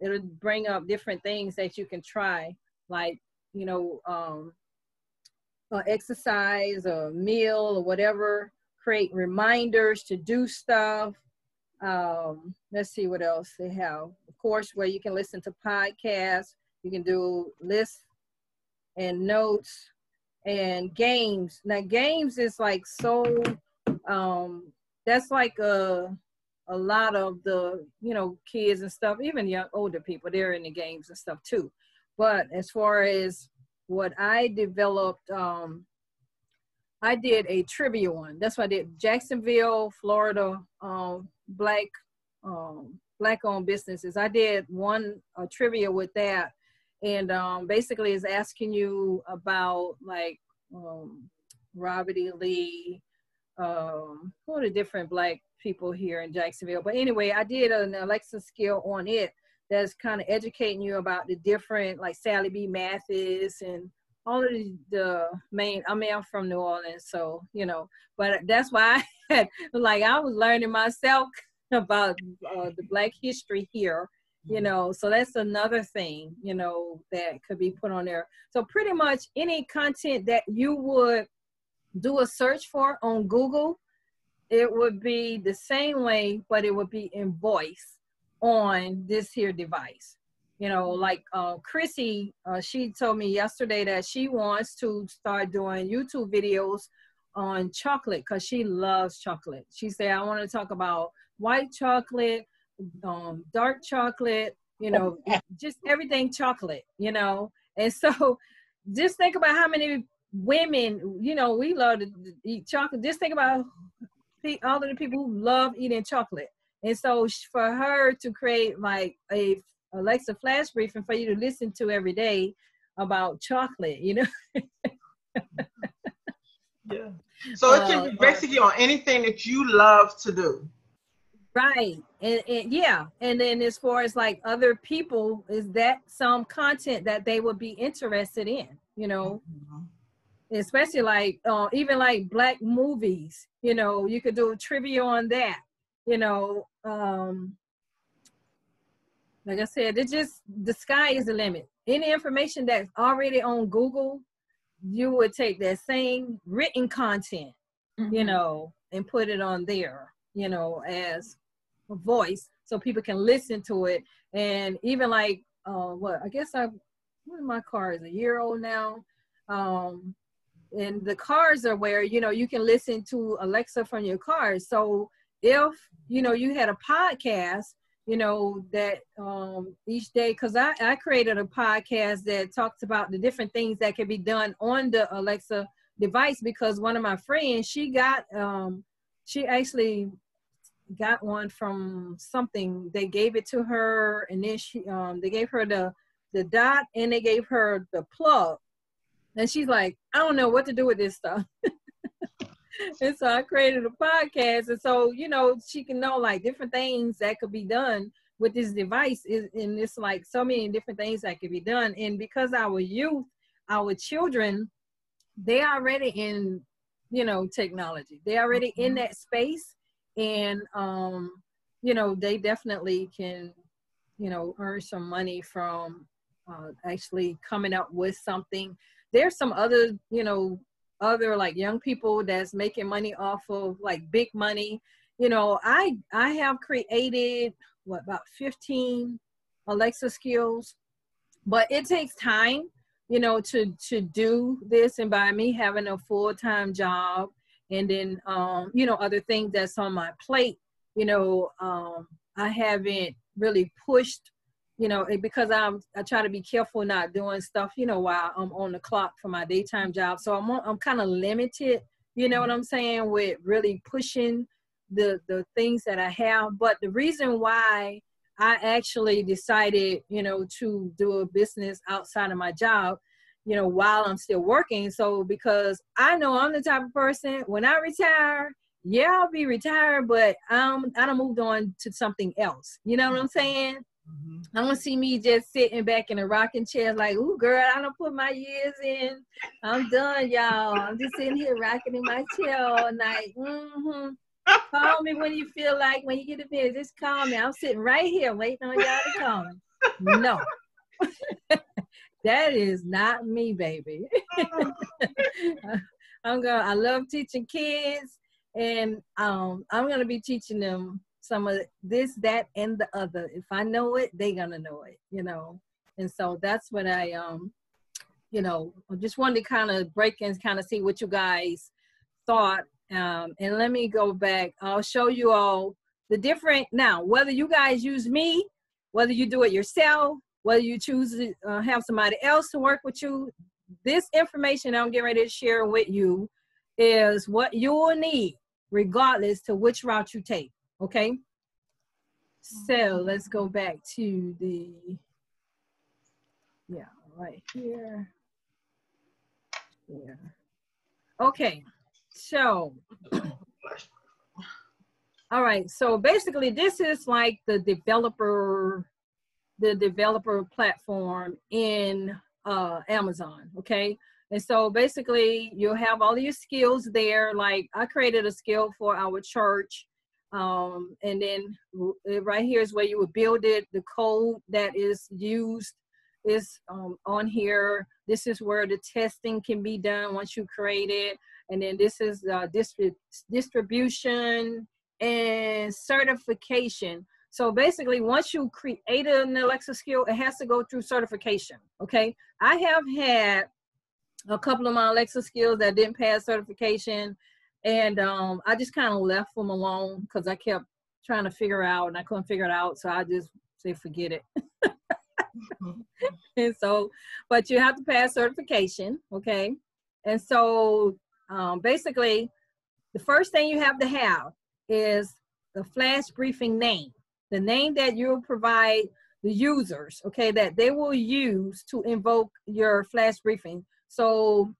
it'll bring up different things that you can try, like you know, um, exercise or meal or whatever. Create reminders to do stuff. Um, let's see what else they have. Of course, where you can listen to podcasts, you can do lists and notes and games. Now, games is like so. Um, that's like a a lot of the you know kids and stuff, even young older people. They're in the games and stuff too. But as far as what I developed, um, I did a trivia one. That's what I did. Jacksonville, Florida, um, black um, black owned businesses. I did one a trivia with that, and um, basically is asking you about like um, Robert E. Lee, um, all the different black people here in Jacksonville. But anyway, I did an Alexa skill on it that's kind of educating you about the different like Sallye B. Mathis and all of the, the main i mean i'm from new orleans so you know but that's why i had like i was learning myself about uh, the black history here you mm-hmm. know so that's another thing you know that could be put on there so pretty much any content that you would do a search for on google it would be the same way but it would be in voice on this here device you know like uh, chrissy uh, she told me yesterday that she wants to start doing youtube videos on chocolate because she loves chocolate. She said, I want to talk about white chocolate, um, dark chocolate, you know, just everything chocolate, you know. And so just think about how many women, you know, we love to eat chocolate. Just think about all of the people who love eating chocolate. And so for her to create like a Alexa flash briefing for you to listen to every day about chocolate, you know. yeah. So it can be uh, basically on anything that you love to do. Right. And, and yeah. And then as far as like other people, is that some content that they would be interested in, you know? Mm-hmm. Especially like uh, even like black movies, you know, you could do a trivia on that, you know. Um, like I said, it just the sky is the limit. Any information that's already on Google, you would take that same written content, mm-hmm. you know, and put it on there, you know, as a voice so people can listen to it. And even like uh what I guess I my car is a year old now. Um and the cars are where you know you can listen to Alexa from your car. So if you know you had a podcast you know that um each day because I, I created a podcast that talks about the different things that can be done on the alexa device because one of my friends she got um she actually got one from something they gave it to her and then she um they gave her the the dot and they gave her the plug and she's like i don't know what to do with this stuff and so I created a podcast. And so, you know, she can know like different things that could be done with this device. Is and it's like so many different things that could be done. And because our youth, our children, they are already in, you know, technology. They already mm-hmm. in that space. And um, you know, they definitely can, you know, earn some money from uh, actually coming up with something. There's some other, you know, other like young people that's making money off of like big money. You know i i have created what about 15 alexa skills but it takes time you know to to do this and by me having a full-time job and then um you know other things that's on my plate. You know um i haven't really pushed you know, because I'm I try to be careful not doing stuff, you know, while I'm on the clock for my daytime job. So I'm I'm kind of limited, you know what I'm saying, with really pushing the the things that I have. But the reason why I actually decided, you know, to do a business outside of my job, you know, while I'm still working. So because I know I'm the type of person when I retire, yeah, I'll be retired, but um, I don't moved on to something else. You know what I'm saying? Mm-hmm. I don't see me just sitting back in a rocking chair like, ooh, girl, I don't put my years in. I'm done, y'all. I'm just sitting here rocking in my chair all night. Mm-hmm. call me when you feel like, when you get a bit, just call me. I'm sitting right here waiting on y'all to call me. No. that is not me, baby. I'm gonna I love teaching kids and um I'm gonna be teaching them some of this, that, and the other. If I know it, they gonna know it, you know. And so that's what I um, you know, just wanted to kind of break and kind of see what you guys thought. Um, and let me go back. I'll show you all the different now. Whether you guys use me, whether you do it yourself, whether you choose to uh, have somebody else to work with you, this information I'm getting ready to share with you is what you will need regardless to which route you take. Okay. So let's go back to the, yeah, right here. Yeah. Okay. So, all right. So basically this is like the developer, the developer platform in uh, Amazon. Okay. And so basically you'll have all your skills there. Like I created a skill for our church um, and then right here is where you would build it. The code that is used is um, on here. This is where the testing can be done once you create it. And then this is uh, distrib distribution and certification. So basically, once you create an Alexa skill, it has to go through certification. Okay. I have had a couple of my Alexa skills that didn't pass certification. And um, I just kind of left them alone because I kept trying to figure out and I couldn't figure it out. So I just say, forget it. and so, but you have to pass certification, okay? And so um, basically, the first thing you have to have is the flash briefing name, the name that you'll provide the users, okay, that they will use to invoke your flash briefing. So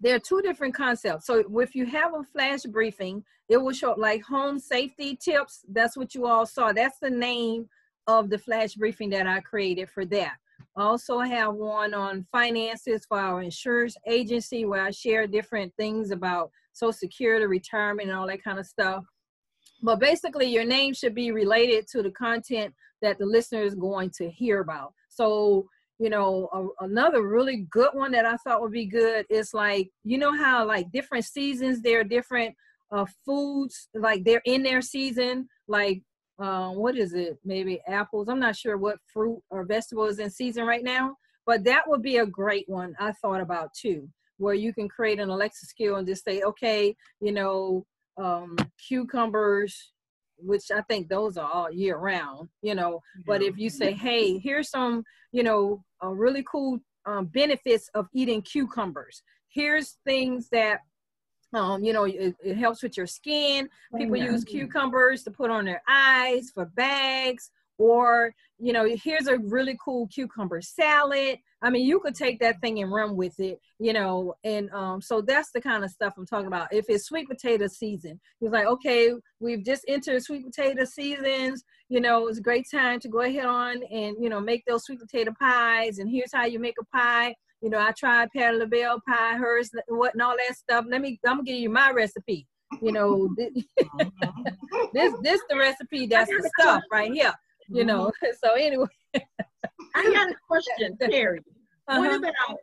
there are two different concepts. So if you have a flash briefing, it will show like home safety tips. That's what you all saw. That's the name of the flash briefing that I created for that. I also have one on finances for our insurance agency where I share different things about social security, retirement, and all that kind of stuff. But basically, your name should be related to the content that the listener is going to hear about. So, you know, a, another really good one that I thought would be good is like, you know how like different seasons, there are different uh, foods, like they're in their season, like um, what is it? Maybe apples. I'm not sure what fruit or vegetable is in season right now, but that would be a great one I thought about too, where you can create an Alexa skill and just say, okay, you know, um, cucumbers, which I think those are all year round, you know. But if you say, hey, here's some, you know, uh, really cool um, benefits of eating cucumbers. Here's things that um, you know, it, it, helps with your skin. People use cucumbers to put on their eyes for bags, or you know, here's a really cool cucumber salad. I mean, you could take that thing and run with it, you know, and um, so that's the kind of stuff I'm talking about. If it's sweet potato season, it's like, okay, we've just entered sweet potato seasons. You know, it's a great time to go ahead on and you know make those sweet potato pies. And here's how you make a pie you know, I tried Patti LaBelle pie, hers, what, and all that stuff. Let me, I'm gonna give you my recipe. You know, this, this the recipe. That's the stuff right here. You know. So anyway. I got a question, Terri. Uh-huh. What about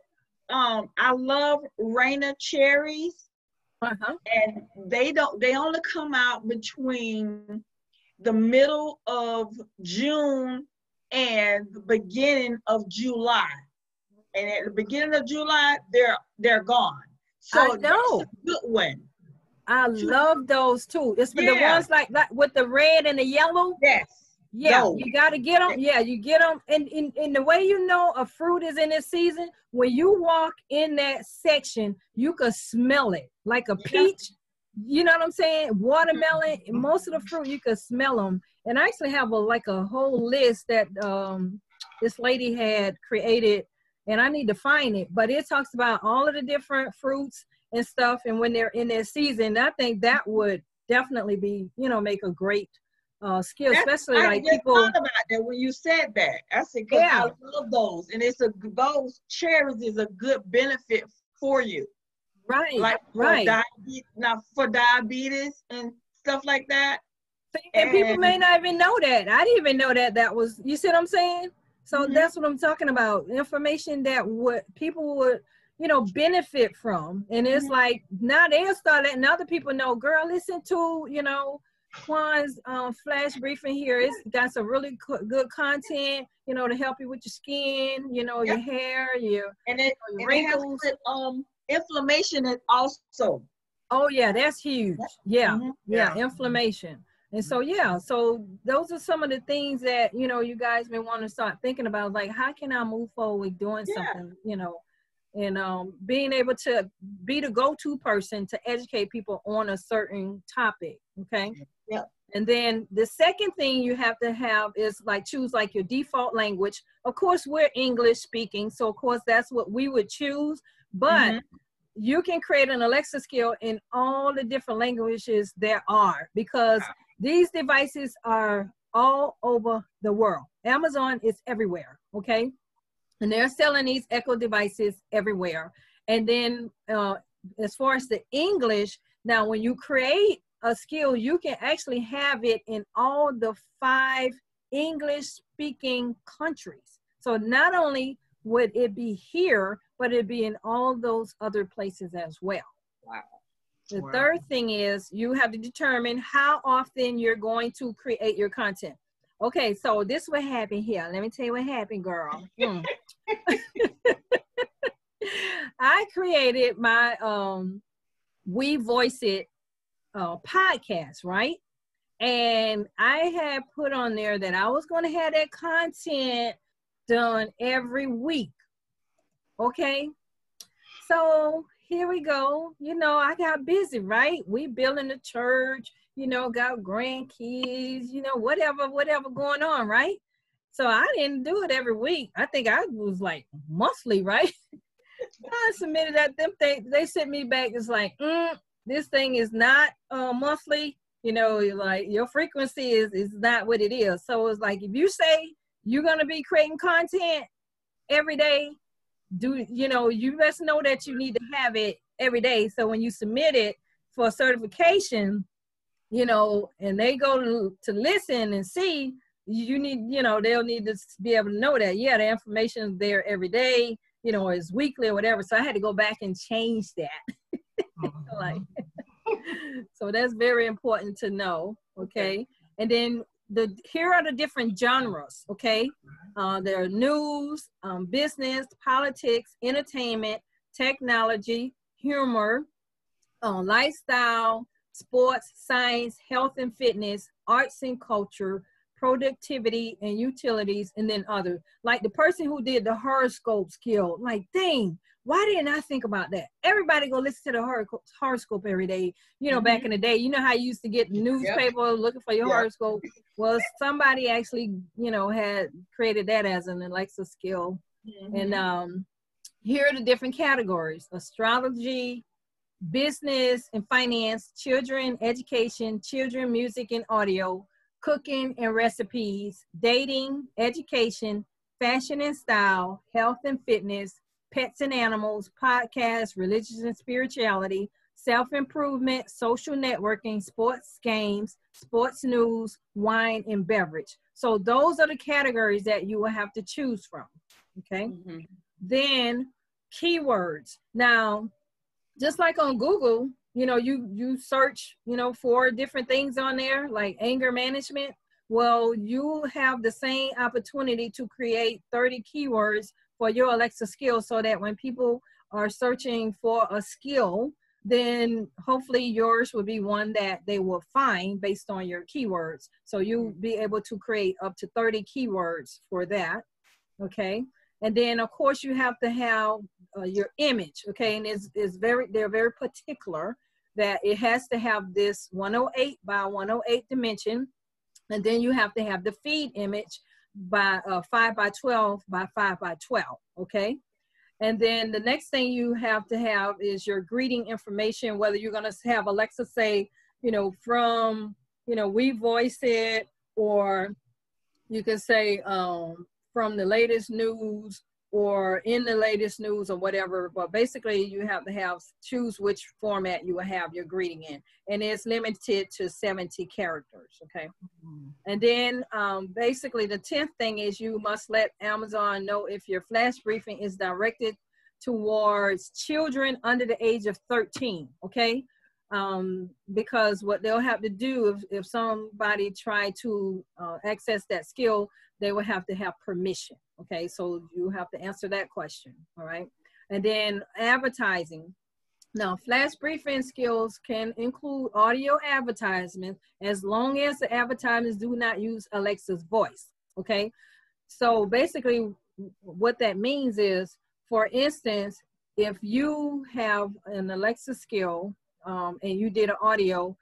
um? I love Rainier cherries, uh-huh. and they don't. They only come out between the middle of June and the beginning of July and at the beginning of July, they're they're gone. So I know. good one. I love those too. It's yeah. the ones like that with the red and the yellow. Yes. Yeah, you got to get them. Yeah, you get them. And in, in the way you know a fruit is in this season, when you walk in that section, you can smell it like a peach. You know what I'm saying? Watermelon, most of the fruit you can smell them. And I actually have a like a whole list that um this lady had created and I need to find it. But it talks about all of the different fruits and stuff, and when they're in their season, I think that would definitely be, you know, make a great uh, skill, especially I like people. Thought about that when you said that. I said, yeah. I love those, and it's a those cherries is a good benefit for you. Right. Like right. Diabetes, now for diabetes and stuff like that. And, and people may not even know that. I didn't even know that that was. You see what I'm saying? So mm-hmm. that's what I'm talking about. Information that would people would, you know, benefit from. And it's mm-hmm. like now they'll start letting other people know, girl, listen to, you know, Quan's um, flash briefing here. It's got some really co- good content, you know, to help you with your skin, you know, yep. your hair, your and it, your wrinkles. And it um inflammation is also. Oh yeah, that's huge. Yeah, mm-hmm. yeah, yeah, inflammation. And so, yeah, so those are some of the things that, you know, you guys may want to start thinking about, like, how can I move forward doing yeah. something, you know, and um, being able to be the go-to person to educate people on a certain topic, okay? Yeah. And then the second thing you have to have is like choose like your default language. Of course, we're English speaking, so of course that's what we would choose, but mm-hmm you can create an Alexa skill in all the different languages there are because these devices are all over the world. Amazon is everywhere, okay? And they're selling these Echo devices everywhere. And then uh, as far as the English, now when you create a skill, you can actually have it in all the five English speaking countries. So not only would it be here, but it'd be in all those other places as well. Wow. The wow. third thing is you have to determine how often you're going to create your content. Okay, so this what happened here. Let me tell you what happened, girl. Hmm. I created my um We Voice It uh podcast, right? And I had put on there that I was going to have that content done every week. Okay. So here we go. You know, I got busy, right? We building the church, you know, got grandkids, you know, whatever, whatever going on, right? So I didn't do it every week. I think I was like monthly, right? I submitted that them they they sent me back. It's like, mm, this thing is not uh, monthly you know like your frequency is is not what it is so it's like if you say you're to be creating content every day do you know you best know that you need to have it every day so when you submit it for certification you know and they go to, to listen and see you need you know they'll need to be able to know that yeah the information is there every day you know or is weekly or whatever so i had to go back and change that like so that's very important to know. Okay. And then the here are the different genres. Okay. Uh, there are news, um, business, politics, entertainment, technology, humor, uh, lifestyle, sports, science, health and fitness, arts and culture, productivity and utilities, and then other. Like the person who did the horoscope skill, like, dang, why didn't I think about that? Everybody go listen to the horoscope every day. You know, mm-hmm. back in the day, you know how you used to get newspaper yep. looking for your yep. horoscope. Well, somebody actually, you know, had created that as an Alexa skill. Mm-hmm. And um, here are the different categories: astrology, business and finance, children, education, children, music and audio, cooking and recipes, dating, education, fashion and style, health and fitness, pets and animals, podcasts, religion and spirituality, self improvement, social networking, sports games, sports news, wine, and beverage. So those are the categories that you will have to choose from. Okay. Mm-hmm. Then keywords. Now, just like on Google, you know, you you search, you know, for different things on there like anger management. Well, you have the same opportunity to create 30 keywords for your Alexa skill so that when people are searching for a skill, then hopefully yours will be one that they will find based on your keywords. So you'll be able to create up to 30 keywords for that. Okay. And then of course you have to have uh, your image. Okay. And it's, it's very, they're very particular that it has to have this 108 by 108 dimension. And then you have to have the feed image by uh, 5 by 12 by 5 by 12, okay? And then the next thing you have to have is your greeting information, whether you're going to have Alexa say, you know, from, you know, we voice it, or you can say um, from the latest news or in the latest news or whatever. But basically, you have to have choose which format you will have your greeting in, and it's limited to 70 characters. Okay, mm-hmm. and then um, basically the tenth thing is you must let Amazon know if your flash briefing is directed towards children under the age of 13. Okay. Um, because what they'll have to do if, if somebody try to uh, access that skill, they will have to have permission. Okay, so you have to answer that question. All right, and then advertising. Now, flash briefing skills can include audio advertisements as long as the advertisements do not use Alexa's voice. Okay, so basically, what that means is, for instance, if you have an Alexa skill um, and you did an audio,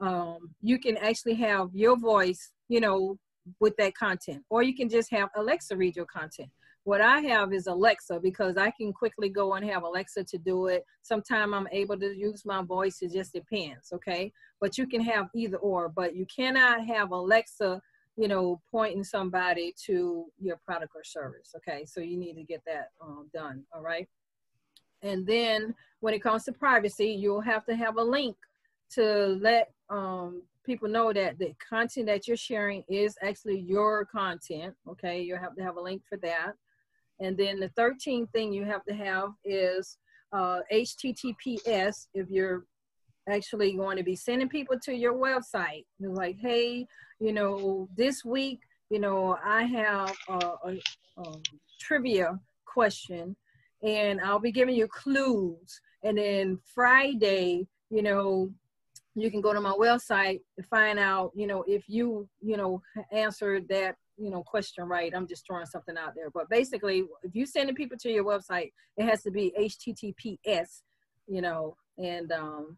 um, you can actually have your voice, you know, with that content. Or you can just have Alexa read your content. What I have is Alexa because I can quickly go and have Alexa to do it. Sometimes I'm able to use my voice. It just depends, okay? But you can have either or, but you cannot have Alexa, you know, pointing somebody to your product or service, okay? So you need to get that um, done, all right? And then when it comes to privacy, you'll have to have a link to let um, people know that the content that you're sharing is actually your content. Okay, you'll have to have a link for that. And then the 13th thing you have to have is uh, HTTPS if you're actually going to be sending people to your website. You're like, hey, you know, this week, you know, I have a, a, a trivia question and I'll be giving you clues. And then Friday, you know, you can go to my website to find out, you know, if you, you know, answered that, you know, question right. I'm just throwing something out there. But basically, if you're sending people to your website, it has to be HTTPS, you know, and um,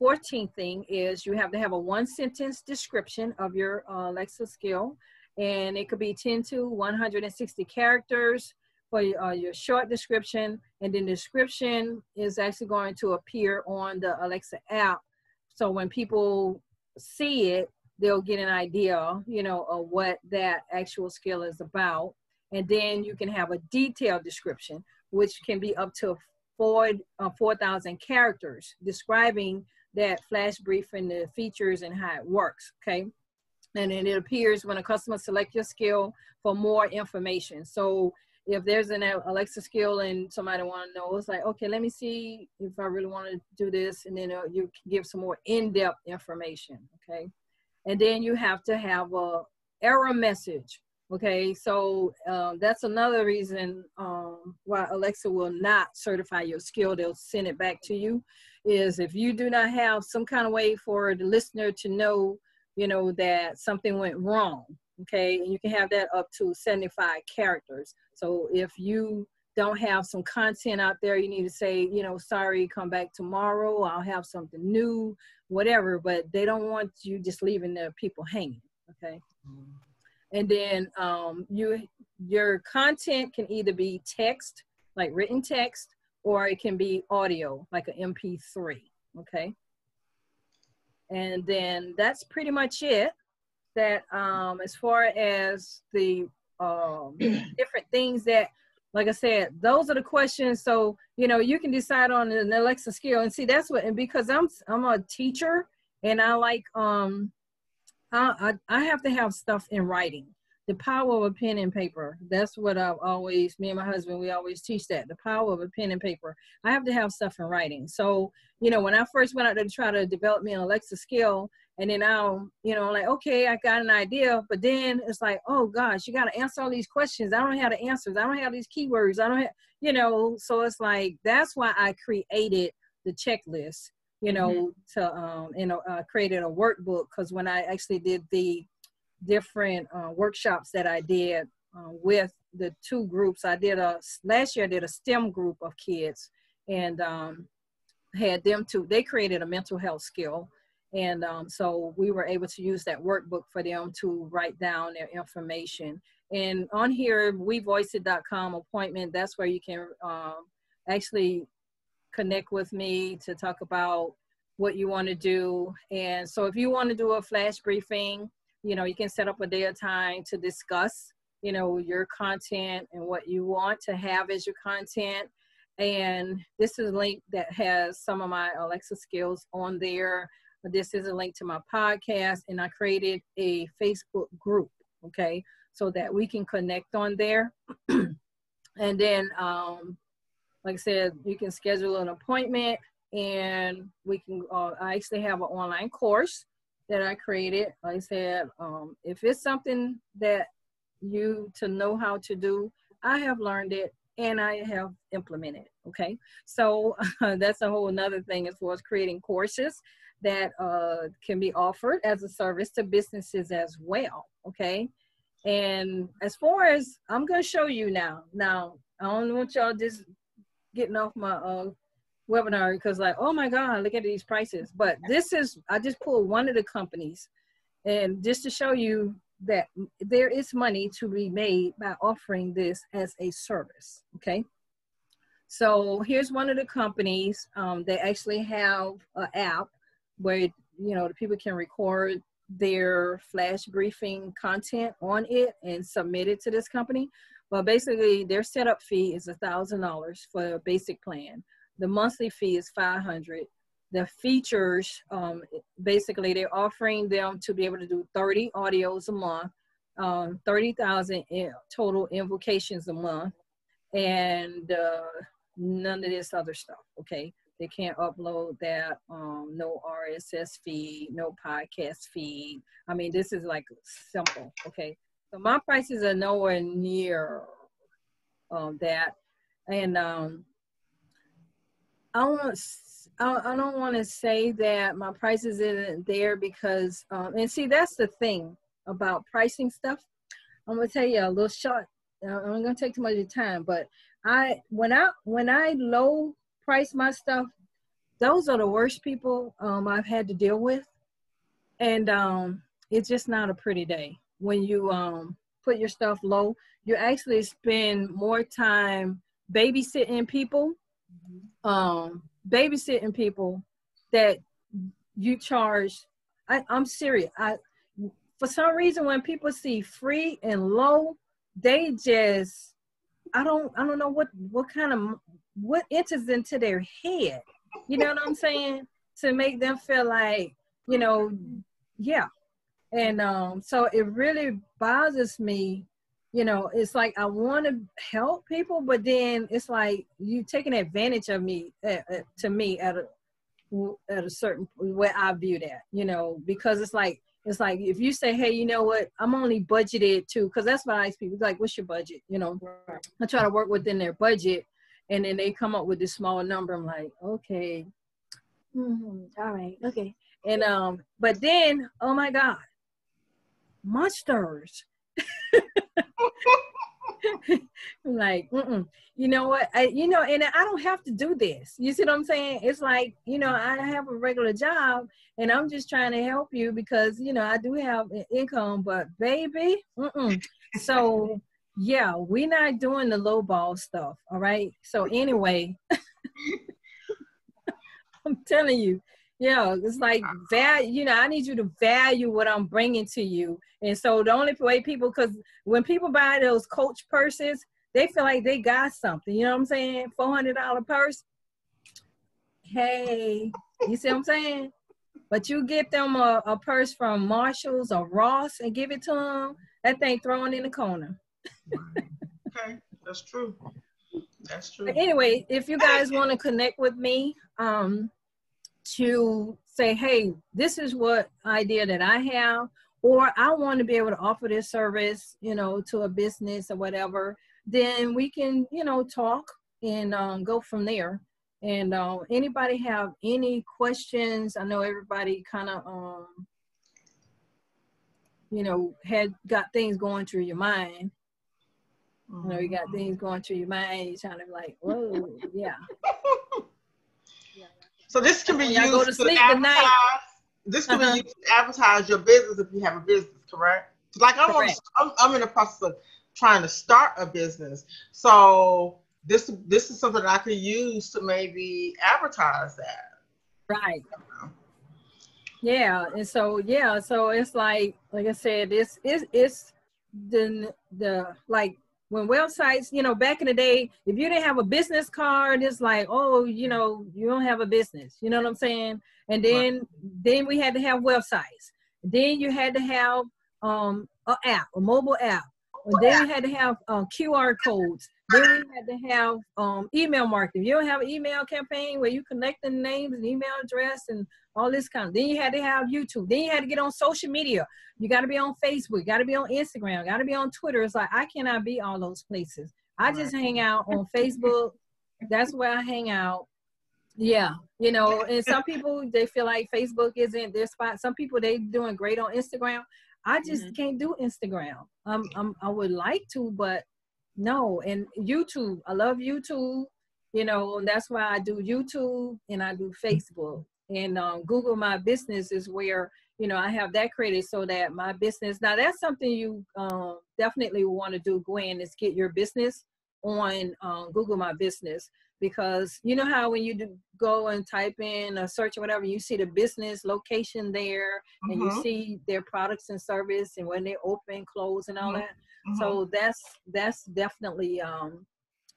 14th thing is you have to have a one sentence description of your uh, Alexa skill. And it could be 10 to 160 characters for uh, your short description. And then the description is actually going to appear on the Alexa app so when people see it, they'll get an idea, you know, of what that actual skill is about. And then you can have a detailed description, which can be up to four uh, 4,000 characters describing that flash brief and the features and how it works, okay? And then it appears when a customer select your skill for more information. So if there's an Alexa skill and somebody want to know, it's like, okay, let me see if I really want to do this. And then uh, you give some more in-depth information, okay? And then you have to have a error message, okay? So um, that's another reason um, why Alexa will not certify your skill. They'll send it back to you is if you do not have some kind of way for the listener to know, you know, that something went wrong, okay? And you can have that up to 75 characters. So if you don't have some content out there, you need to say, you know, sorry, come back tomorrow. I'll have something new, whatever. But they don't want you just leaving the people hanging. Okay. And then um, you your content can either be text, like written text, or it can be audio, like an MP3. Okay. And then that's pretty much it. That um, as far as the um, different things that like I said, those are the questions. So you know, you can decide on an Alexa skill, and see that's what. And because I'm I'm a teacher, and I like um, I I, I have to have stuff in writing. The power of a pen and paper. That's what I've always. Me and my husband, we always teach that. The power of a pen and paper. I have to have stuff in writing. So you know, when I first went out to try to develop me an Alexa skill, and then I'll, you know like okay i got an idea. But then it's like oh gosh you got to answer all these questions. I don't have the answers. I don't have these keywords. I don't have you know so it's like that's why i created the checklist you know mm-hmm. to um you know uh, created a workbook. Because when i actually did the different uh, workshops that i did uh, with the two groups i did a last year i did a stem group of kids. And um had them to they created a mental health skill and um, so we were able to use that workbook for them to write down their information. And on here, wevoiceit.com appointment, that's where you can um, actually connect with me to talk about what you want to do. And so if you want to do a flash briefing, you know, you can set up a day or time to discuss, you know, your content and what you want to have as your content. And this is a link that has some of my Alexa skills on there. This is a link to my podcast, and I created a Facebook group, okay, so that we can connect on there. and then, um, like I said, you can schedule an appointment, and we can. Uh, I actually have an online course that I created. Like I said, um, if it's something that you to know how to do, I have learned it and I have implemented. Okay, so uh, that's a whole another thing as far as creating courses that uh, can be offered as a service to businesses as well. Okay. And as far as I'm going to show you now, now I don't want y'all just getting off my uh, webinar because like, oh my God, look at these prices. But this is, I just pulled one of the companies and just to show you that there is money to be made by offering this as a service. Okay. So here's one of the companies. Um, they actually have an app where you know the people can record their flash briefing content on it and submit it to this company. But basically, their setup fee is a thousand dollars for a basic plan. The monthly fee is five hundred. The features, um, basically, they're offering them to be able to do thirty audios a month, um, thirty thousand total invocations a month, and uh, none of this other stuff. Okay, they can't upload that. Um, no RSS feed, no podcast feed. I mean, this is like simple. Okay. So my prices are nowhere near um, that. and um, I want I, I don't want to say that my prices isn't there because um, and see that's the thing about pricing stuff. I'm gonna tell you a little short. I'm gonna take too much of your time, but I when I when I low price my stuff, those are the worst people um, I've had to deal with, and um, it's just not a pretty day when you um, put your stuff low. You actually spend more time babysitting people, um, babysitting people that you charge. I, I'm serious. I for some reason when people see free and low, they just I don't I don't know what what kind of what enters into their head. You know what I'm saying? To make them feel like, you know, yeah. And um so it really bothers me, you know, it's like I want to help people, but then it's like you taking advantage of me uh, uh, to me at a at a certain way I view that, you know, because it's like it's like if you say, hey, you know what, I'm only budgeted to, because that's what I ask people. Like, what's your budget? You know, I try to work within their budget, and then they come up with this small number. I'm like, okay, hmm all right, okay, and um, but then, oh my God, monsters. I'm like, Mm-mm. you know what? I, you know, and I don't have to do this. You see what I'm saying? It's like, you know, I have a regular job and I'm just trying to help you because, you know, I do have income, but baby, mm-mm. so yeah, we're not doing the low ball stuff. All right. So anyway, I'm telling you, yeah, it's like value. You know, I need you to value what I'm bringing to you. And so the only way people, because when people buy those Coach purses, they feel like they got something. You know what I'm saying? Four hundred dollar purse. Hey, you see what I'm saying? But you get them a, a purse from Marshalls or Ross and give it to them. That thing thrown in the corner. Okay, that's true. That's true. But anyway, if you guys want to connect with me, um, to say, hey, this is what idea that I have, or I want to be able to offer this service, you know, to a business or whatever, then we can, you know, talk and um, go from there. And uh, anybody have any questions? I know everybody kind of, um, you know, had got things going through your mind. You know, you got things going through your mind. You're trying to be like, whoa, yeah. So this can be When y'all go used to advertise. This can Uh-huh. be used to advertise your business if you have a business, correct? Like I'm, on, I'm, I'm in the process of trying to start a business. So this this is something I could use to maybe advertise that. Right. Yeah, and so yeah, so it's like like I said, it's it's it's the the like when websites, you know, back in the day, if you didn't have a business card, it's like, oh, you know, you don't have a business. You know what I'm saying? And then then we had to have websites. Then you had to have um an app, a mobile app. And then you had to have uh, QR codes. Then we had to have um, email marketing. You don't have an email campaign where you connect the names and email address and all this kind of. Then you had to have YouTube. Then you had to get on social media. You got to be on Facebook. You got to be on Instagram. Got to be on Twitter. It's like I cannot be all those places. I just hang out on Facebook. That's where I hang out. Yeah, you know, and some people they feel like Facebook isn't their spot. Some people they doing great on Instagram. I just can't do Instagram. Um, um, I would like to, but no. And YouTube, I love YouTube. You know, and that's why I do YouTube and I do Facebook. And um, Google My Business is where you know I have that created so that my business. Now that's something you um, definitely want to do. Gwen is get your business on um, Google My Business because you know how when you do go and type in a search or whatever, you see the business location there and you Mhm. see their products and service and when they open, close, and all Mhm. that. Mhm. So that's that's definitely um,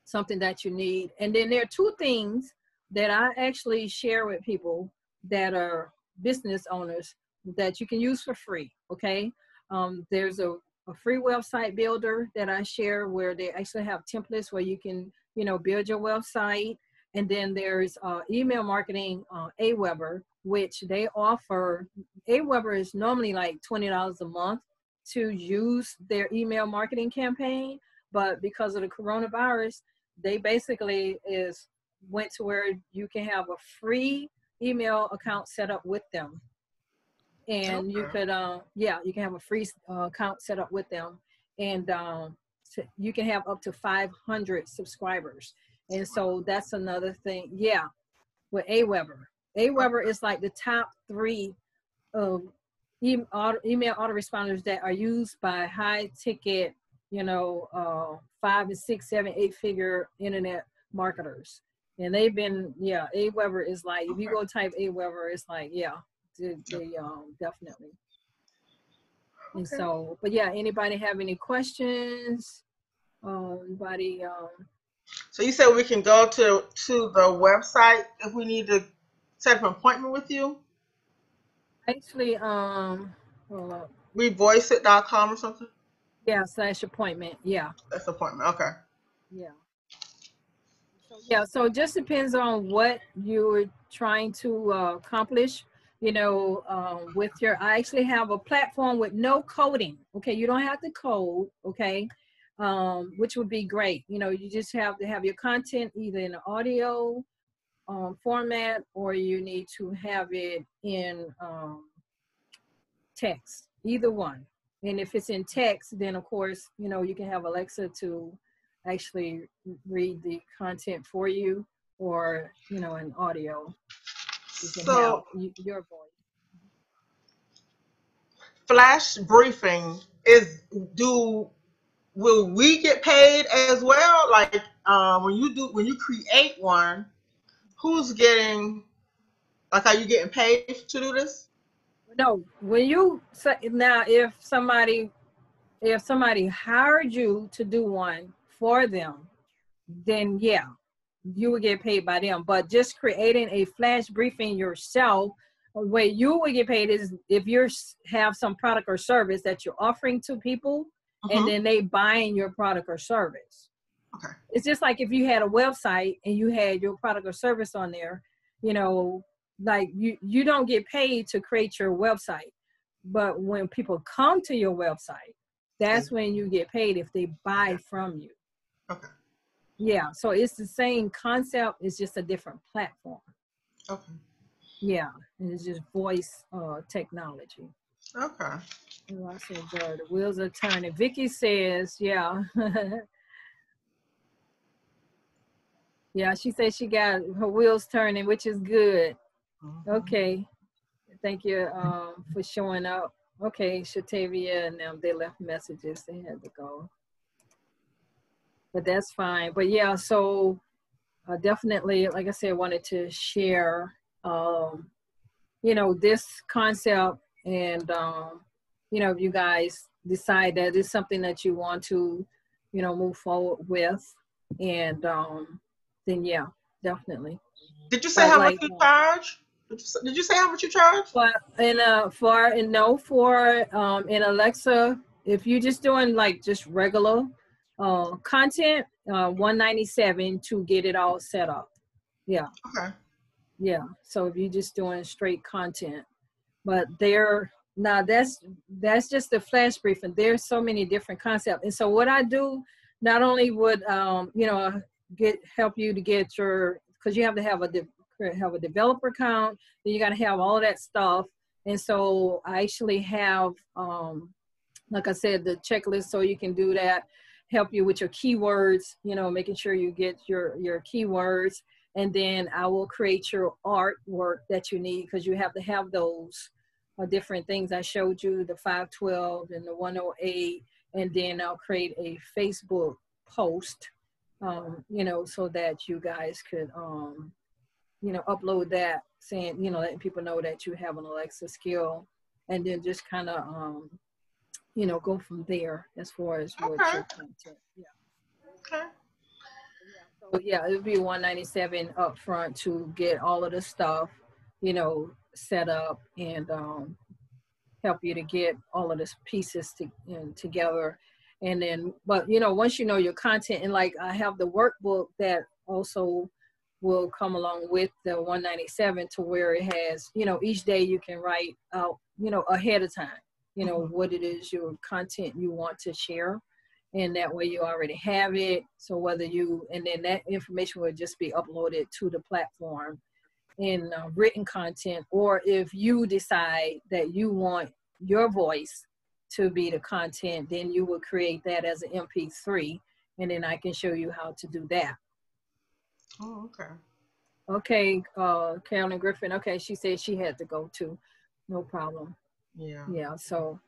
something that you need. And then there are two things that I actually share with people that are business owners that you can use for free. Okay, um, there's a, a free website builder that I share where they actually have templates where you can you know build your website. And then there's uh, email marketing, uh, Aweber, which they offer. Aweber is normally like twenty dollars a month to use their email marketing campaign, but because of the coronavirus, they basically is went to where you can have a free email account set up with them and you could uh yeah you can have a free uh, account set up with them and um so you can have up to 500 subscribers. And so that's another thing yeah with aweber. Aweber is like the top three of e- auto, email autoresponders that are used by high ticket you know uh five and six seven eight figure internet marketers. And they've been yeah aweber is like if you go type aweber it's like yeah they, they um definitely and Okay. so but yeah anybody have any questions um anybody um So you said we can go to to the website if we need to set up an appointment with you? actually um hold up. Wevoiceit.com or something? yeah slash appointment yeah That's appointment. Okay. yeah so, yeah so it just depends on what you're trying to uh, accomplish you know um, with your i actually have a platform with no coding okay? You don't have to code okay? Um, which would be great you know you just have to have your content either in audio um, format or you need to have it in um, text either one. And if it's in text then of course you know you can have alexa to actually read the content for you or you know in audio you can So have your voice flash briefing is do will we get paid as well? Like uh, when you do when you create one, who's getting like are you getting paid to do this? no when you say now if somebody if somebody hired you to do one for them then yeah you would get paid by them but just creating a flash briefing yourself the way you would get paid is if you have some product or service that you're offering to people Mhm. and then they buying your product or service Okay. it's just like if you had a website and you had your product or service on there you know like you you don't get paid to create your website but when people come to your website that's when you get paid if they buy from you Okay. Yeah so it's the same concept it's just a different platform Okay. yeah and it's just voice uh technology Okay. Oh, I said, the wheels are turning. Vicky says, yeah. yeah, she says she got her wheels turning, which is good. Okay. Thank you um, for showing up. Okay, Shatavia and them, they left messages. They had to go. But that's fine. But yeah, so uh, definitely, like I said, wanted to share, um, you know, this concept and, um, you know, if you guys decide that it's something that you want to, you know, move forward with, and um, then yeah, definitely. Did you say But how like, much you uh, charge? Did you, say- did you say how much you charge? But in uh for and no for um in Alexa, if you're just doing like just regular uh content, uh 197 to get it all set up. Yeah, Okay. yeah. So if you're just doing straight content, but there now that's that's just the flash briefing. There's so many different concepts, and so what I do not only would um you know get help you to get your because you have to have a de- have a developer account then you got to have all of that stuff and so i actually have um like i said the checklist so you can do that help you with your keywords you know making sure you get your your keywords. And then i will create your artwork that you need because you have to have those uh, different things. I showed you the 512 and the 108 and then i'll create a facebook post um, you know so that you guys could um, you know, upload that saying, you know, letting people know that you have an Alexa skill. And then just kind of, um, you know, go from there as far as what Okay. your content. Yeah. Okay. So yeah, it would be 197 up front to get all of the stuff, you know, set up and um, help you to get all of the pieces to, you know, together. And then, but you know, once you know your content and like I have the workbook that also will come along with the 197 to where it has, you know, each day you can write out, you know, ahead of time, you know, what it is your content you want to share. and that way you already have it. So whether you and then that information will just be uploaded to the platform in uh, written content, or if you decide that you want your voice to be the content, then you will create that as an MP3, and then I can show you how to do that. Oh, okay. Okay, uh, Carolyn Griffin. Okay, she said she had to go too. No problem. Yeah. Yeah. So,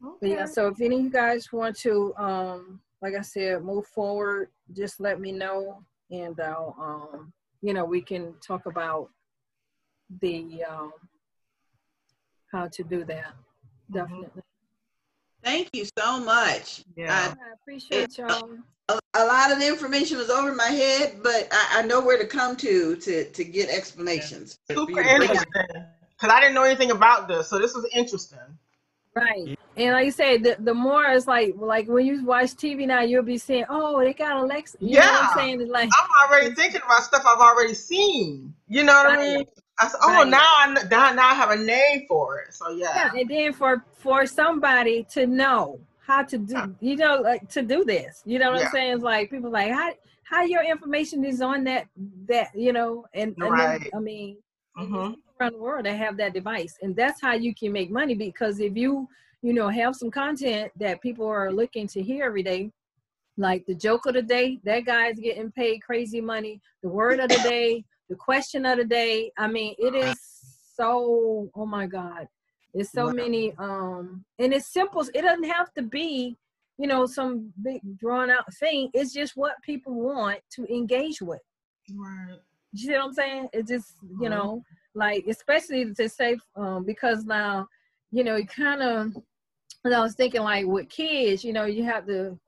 but Okay. yeah. So if any of you guys want to, um, like I said, move forward, just let me know, and I'll, um, you know, we can talk about the um, how to do that. Definitely. Thank you so much. Yeah. I appreciate y'all. A, a lot of the information was over my head, but I, I know where to come to to to get explanations. For Super to break interesting. Because I didn't know anything about this, so this was interesting. Right. And like you said, the, the more it's like like when you watch TV now, you'll be saying, "Oh, they got Alexa." You know what Yeah. I'm saying? It's like I'm already thinking about stuff I've already seen. You know what I mean? I said, oh, Right. now I now, now I have a name for it. So yeah. yeah, and then for for somebody to know how to do, you know, like to do this. You know what Yeah. I'm saying? It's like people like how how your information is on that that you know, and, and then, I mean, hmm people around the world that have that device, and that's how you can make money because if you you know have some content that people are looking to hear every day like the joke of the day that guy's getting paid crazy money. The word of the day the question of the day. I mean it is so oh my god. It's so Wow. many um and it's simple. It doesn't have to be you know some big drawn out thing. It's just what people want to engage with. Right. you see what I'm saying? it's just, you know, like especially to say, um, because now, you know, you kind of, and I was thinking like with kids, you know, you have to,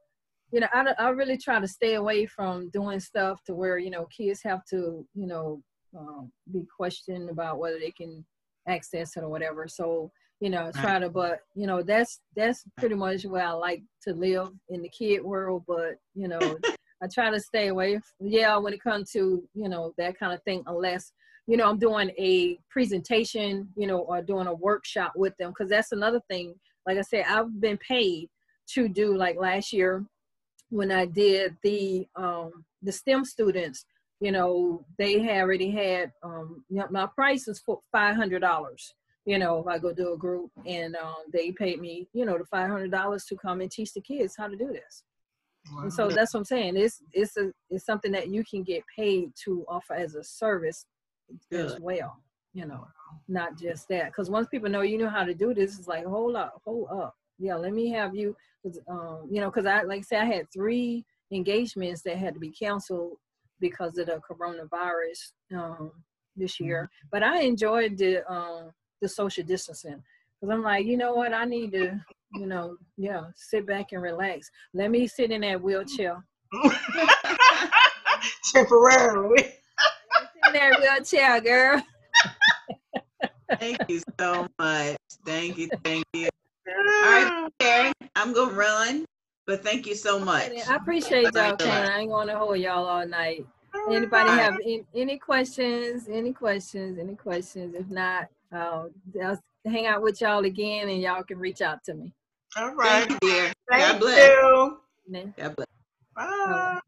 you know, I, I really try to stay away from doing stuff to where, you know, kids have to, you know, um, be questioned about whether they can access it or whatever. So, you know, try to, but, you know, that's, that's pretty much where I like to live in the kid world, but, you know, I try to stay away. f- Yeah, when it comes to you know that kind of thing, unless you know I'm doing a presentation, you know, or doing a workshop with them, because that's another thing. Like I said, I've been paid to do like last year when I did the um the STEM students. You know, they had already had um you know, my price is for five hundred dollars. You know, if I go do a group and um, they paid me, you know, the five hundred dollars to come and teach the kids how to do this. And so that's what I'm saying. It's it's a it's something that you can get paid to offer as a service as well. You know, not just that. Because once people know you know how to do this, it's like hold up, hold up. Yeah, let me have you. Um, you know, because I like I say I had three engagements that had to be canceled because of the coronavirus um, this year. But I enjoyed the um, the social distancing because I'm like, you know what, I need to, you know, yeah, sit back and relax. Let me sit in that wheelchair. Temporarily. Sit in that wheelchair, girl. Thank you so much. Thank you. Thank you. All right, Karen, I'm gonna run, but thank you so much. I appreciate y'all, Thank. Karen. I ain't gonna hold y'all all night. Anybody All right. have any, any questions? Any questions? Any questions? If not, uh, I'll hang out with y'all again, and y'all can reach out to me. All right. Thank you, dear. God bless. you. God bless. Bye.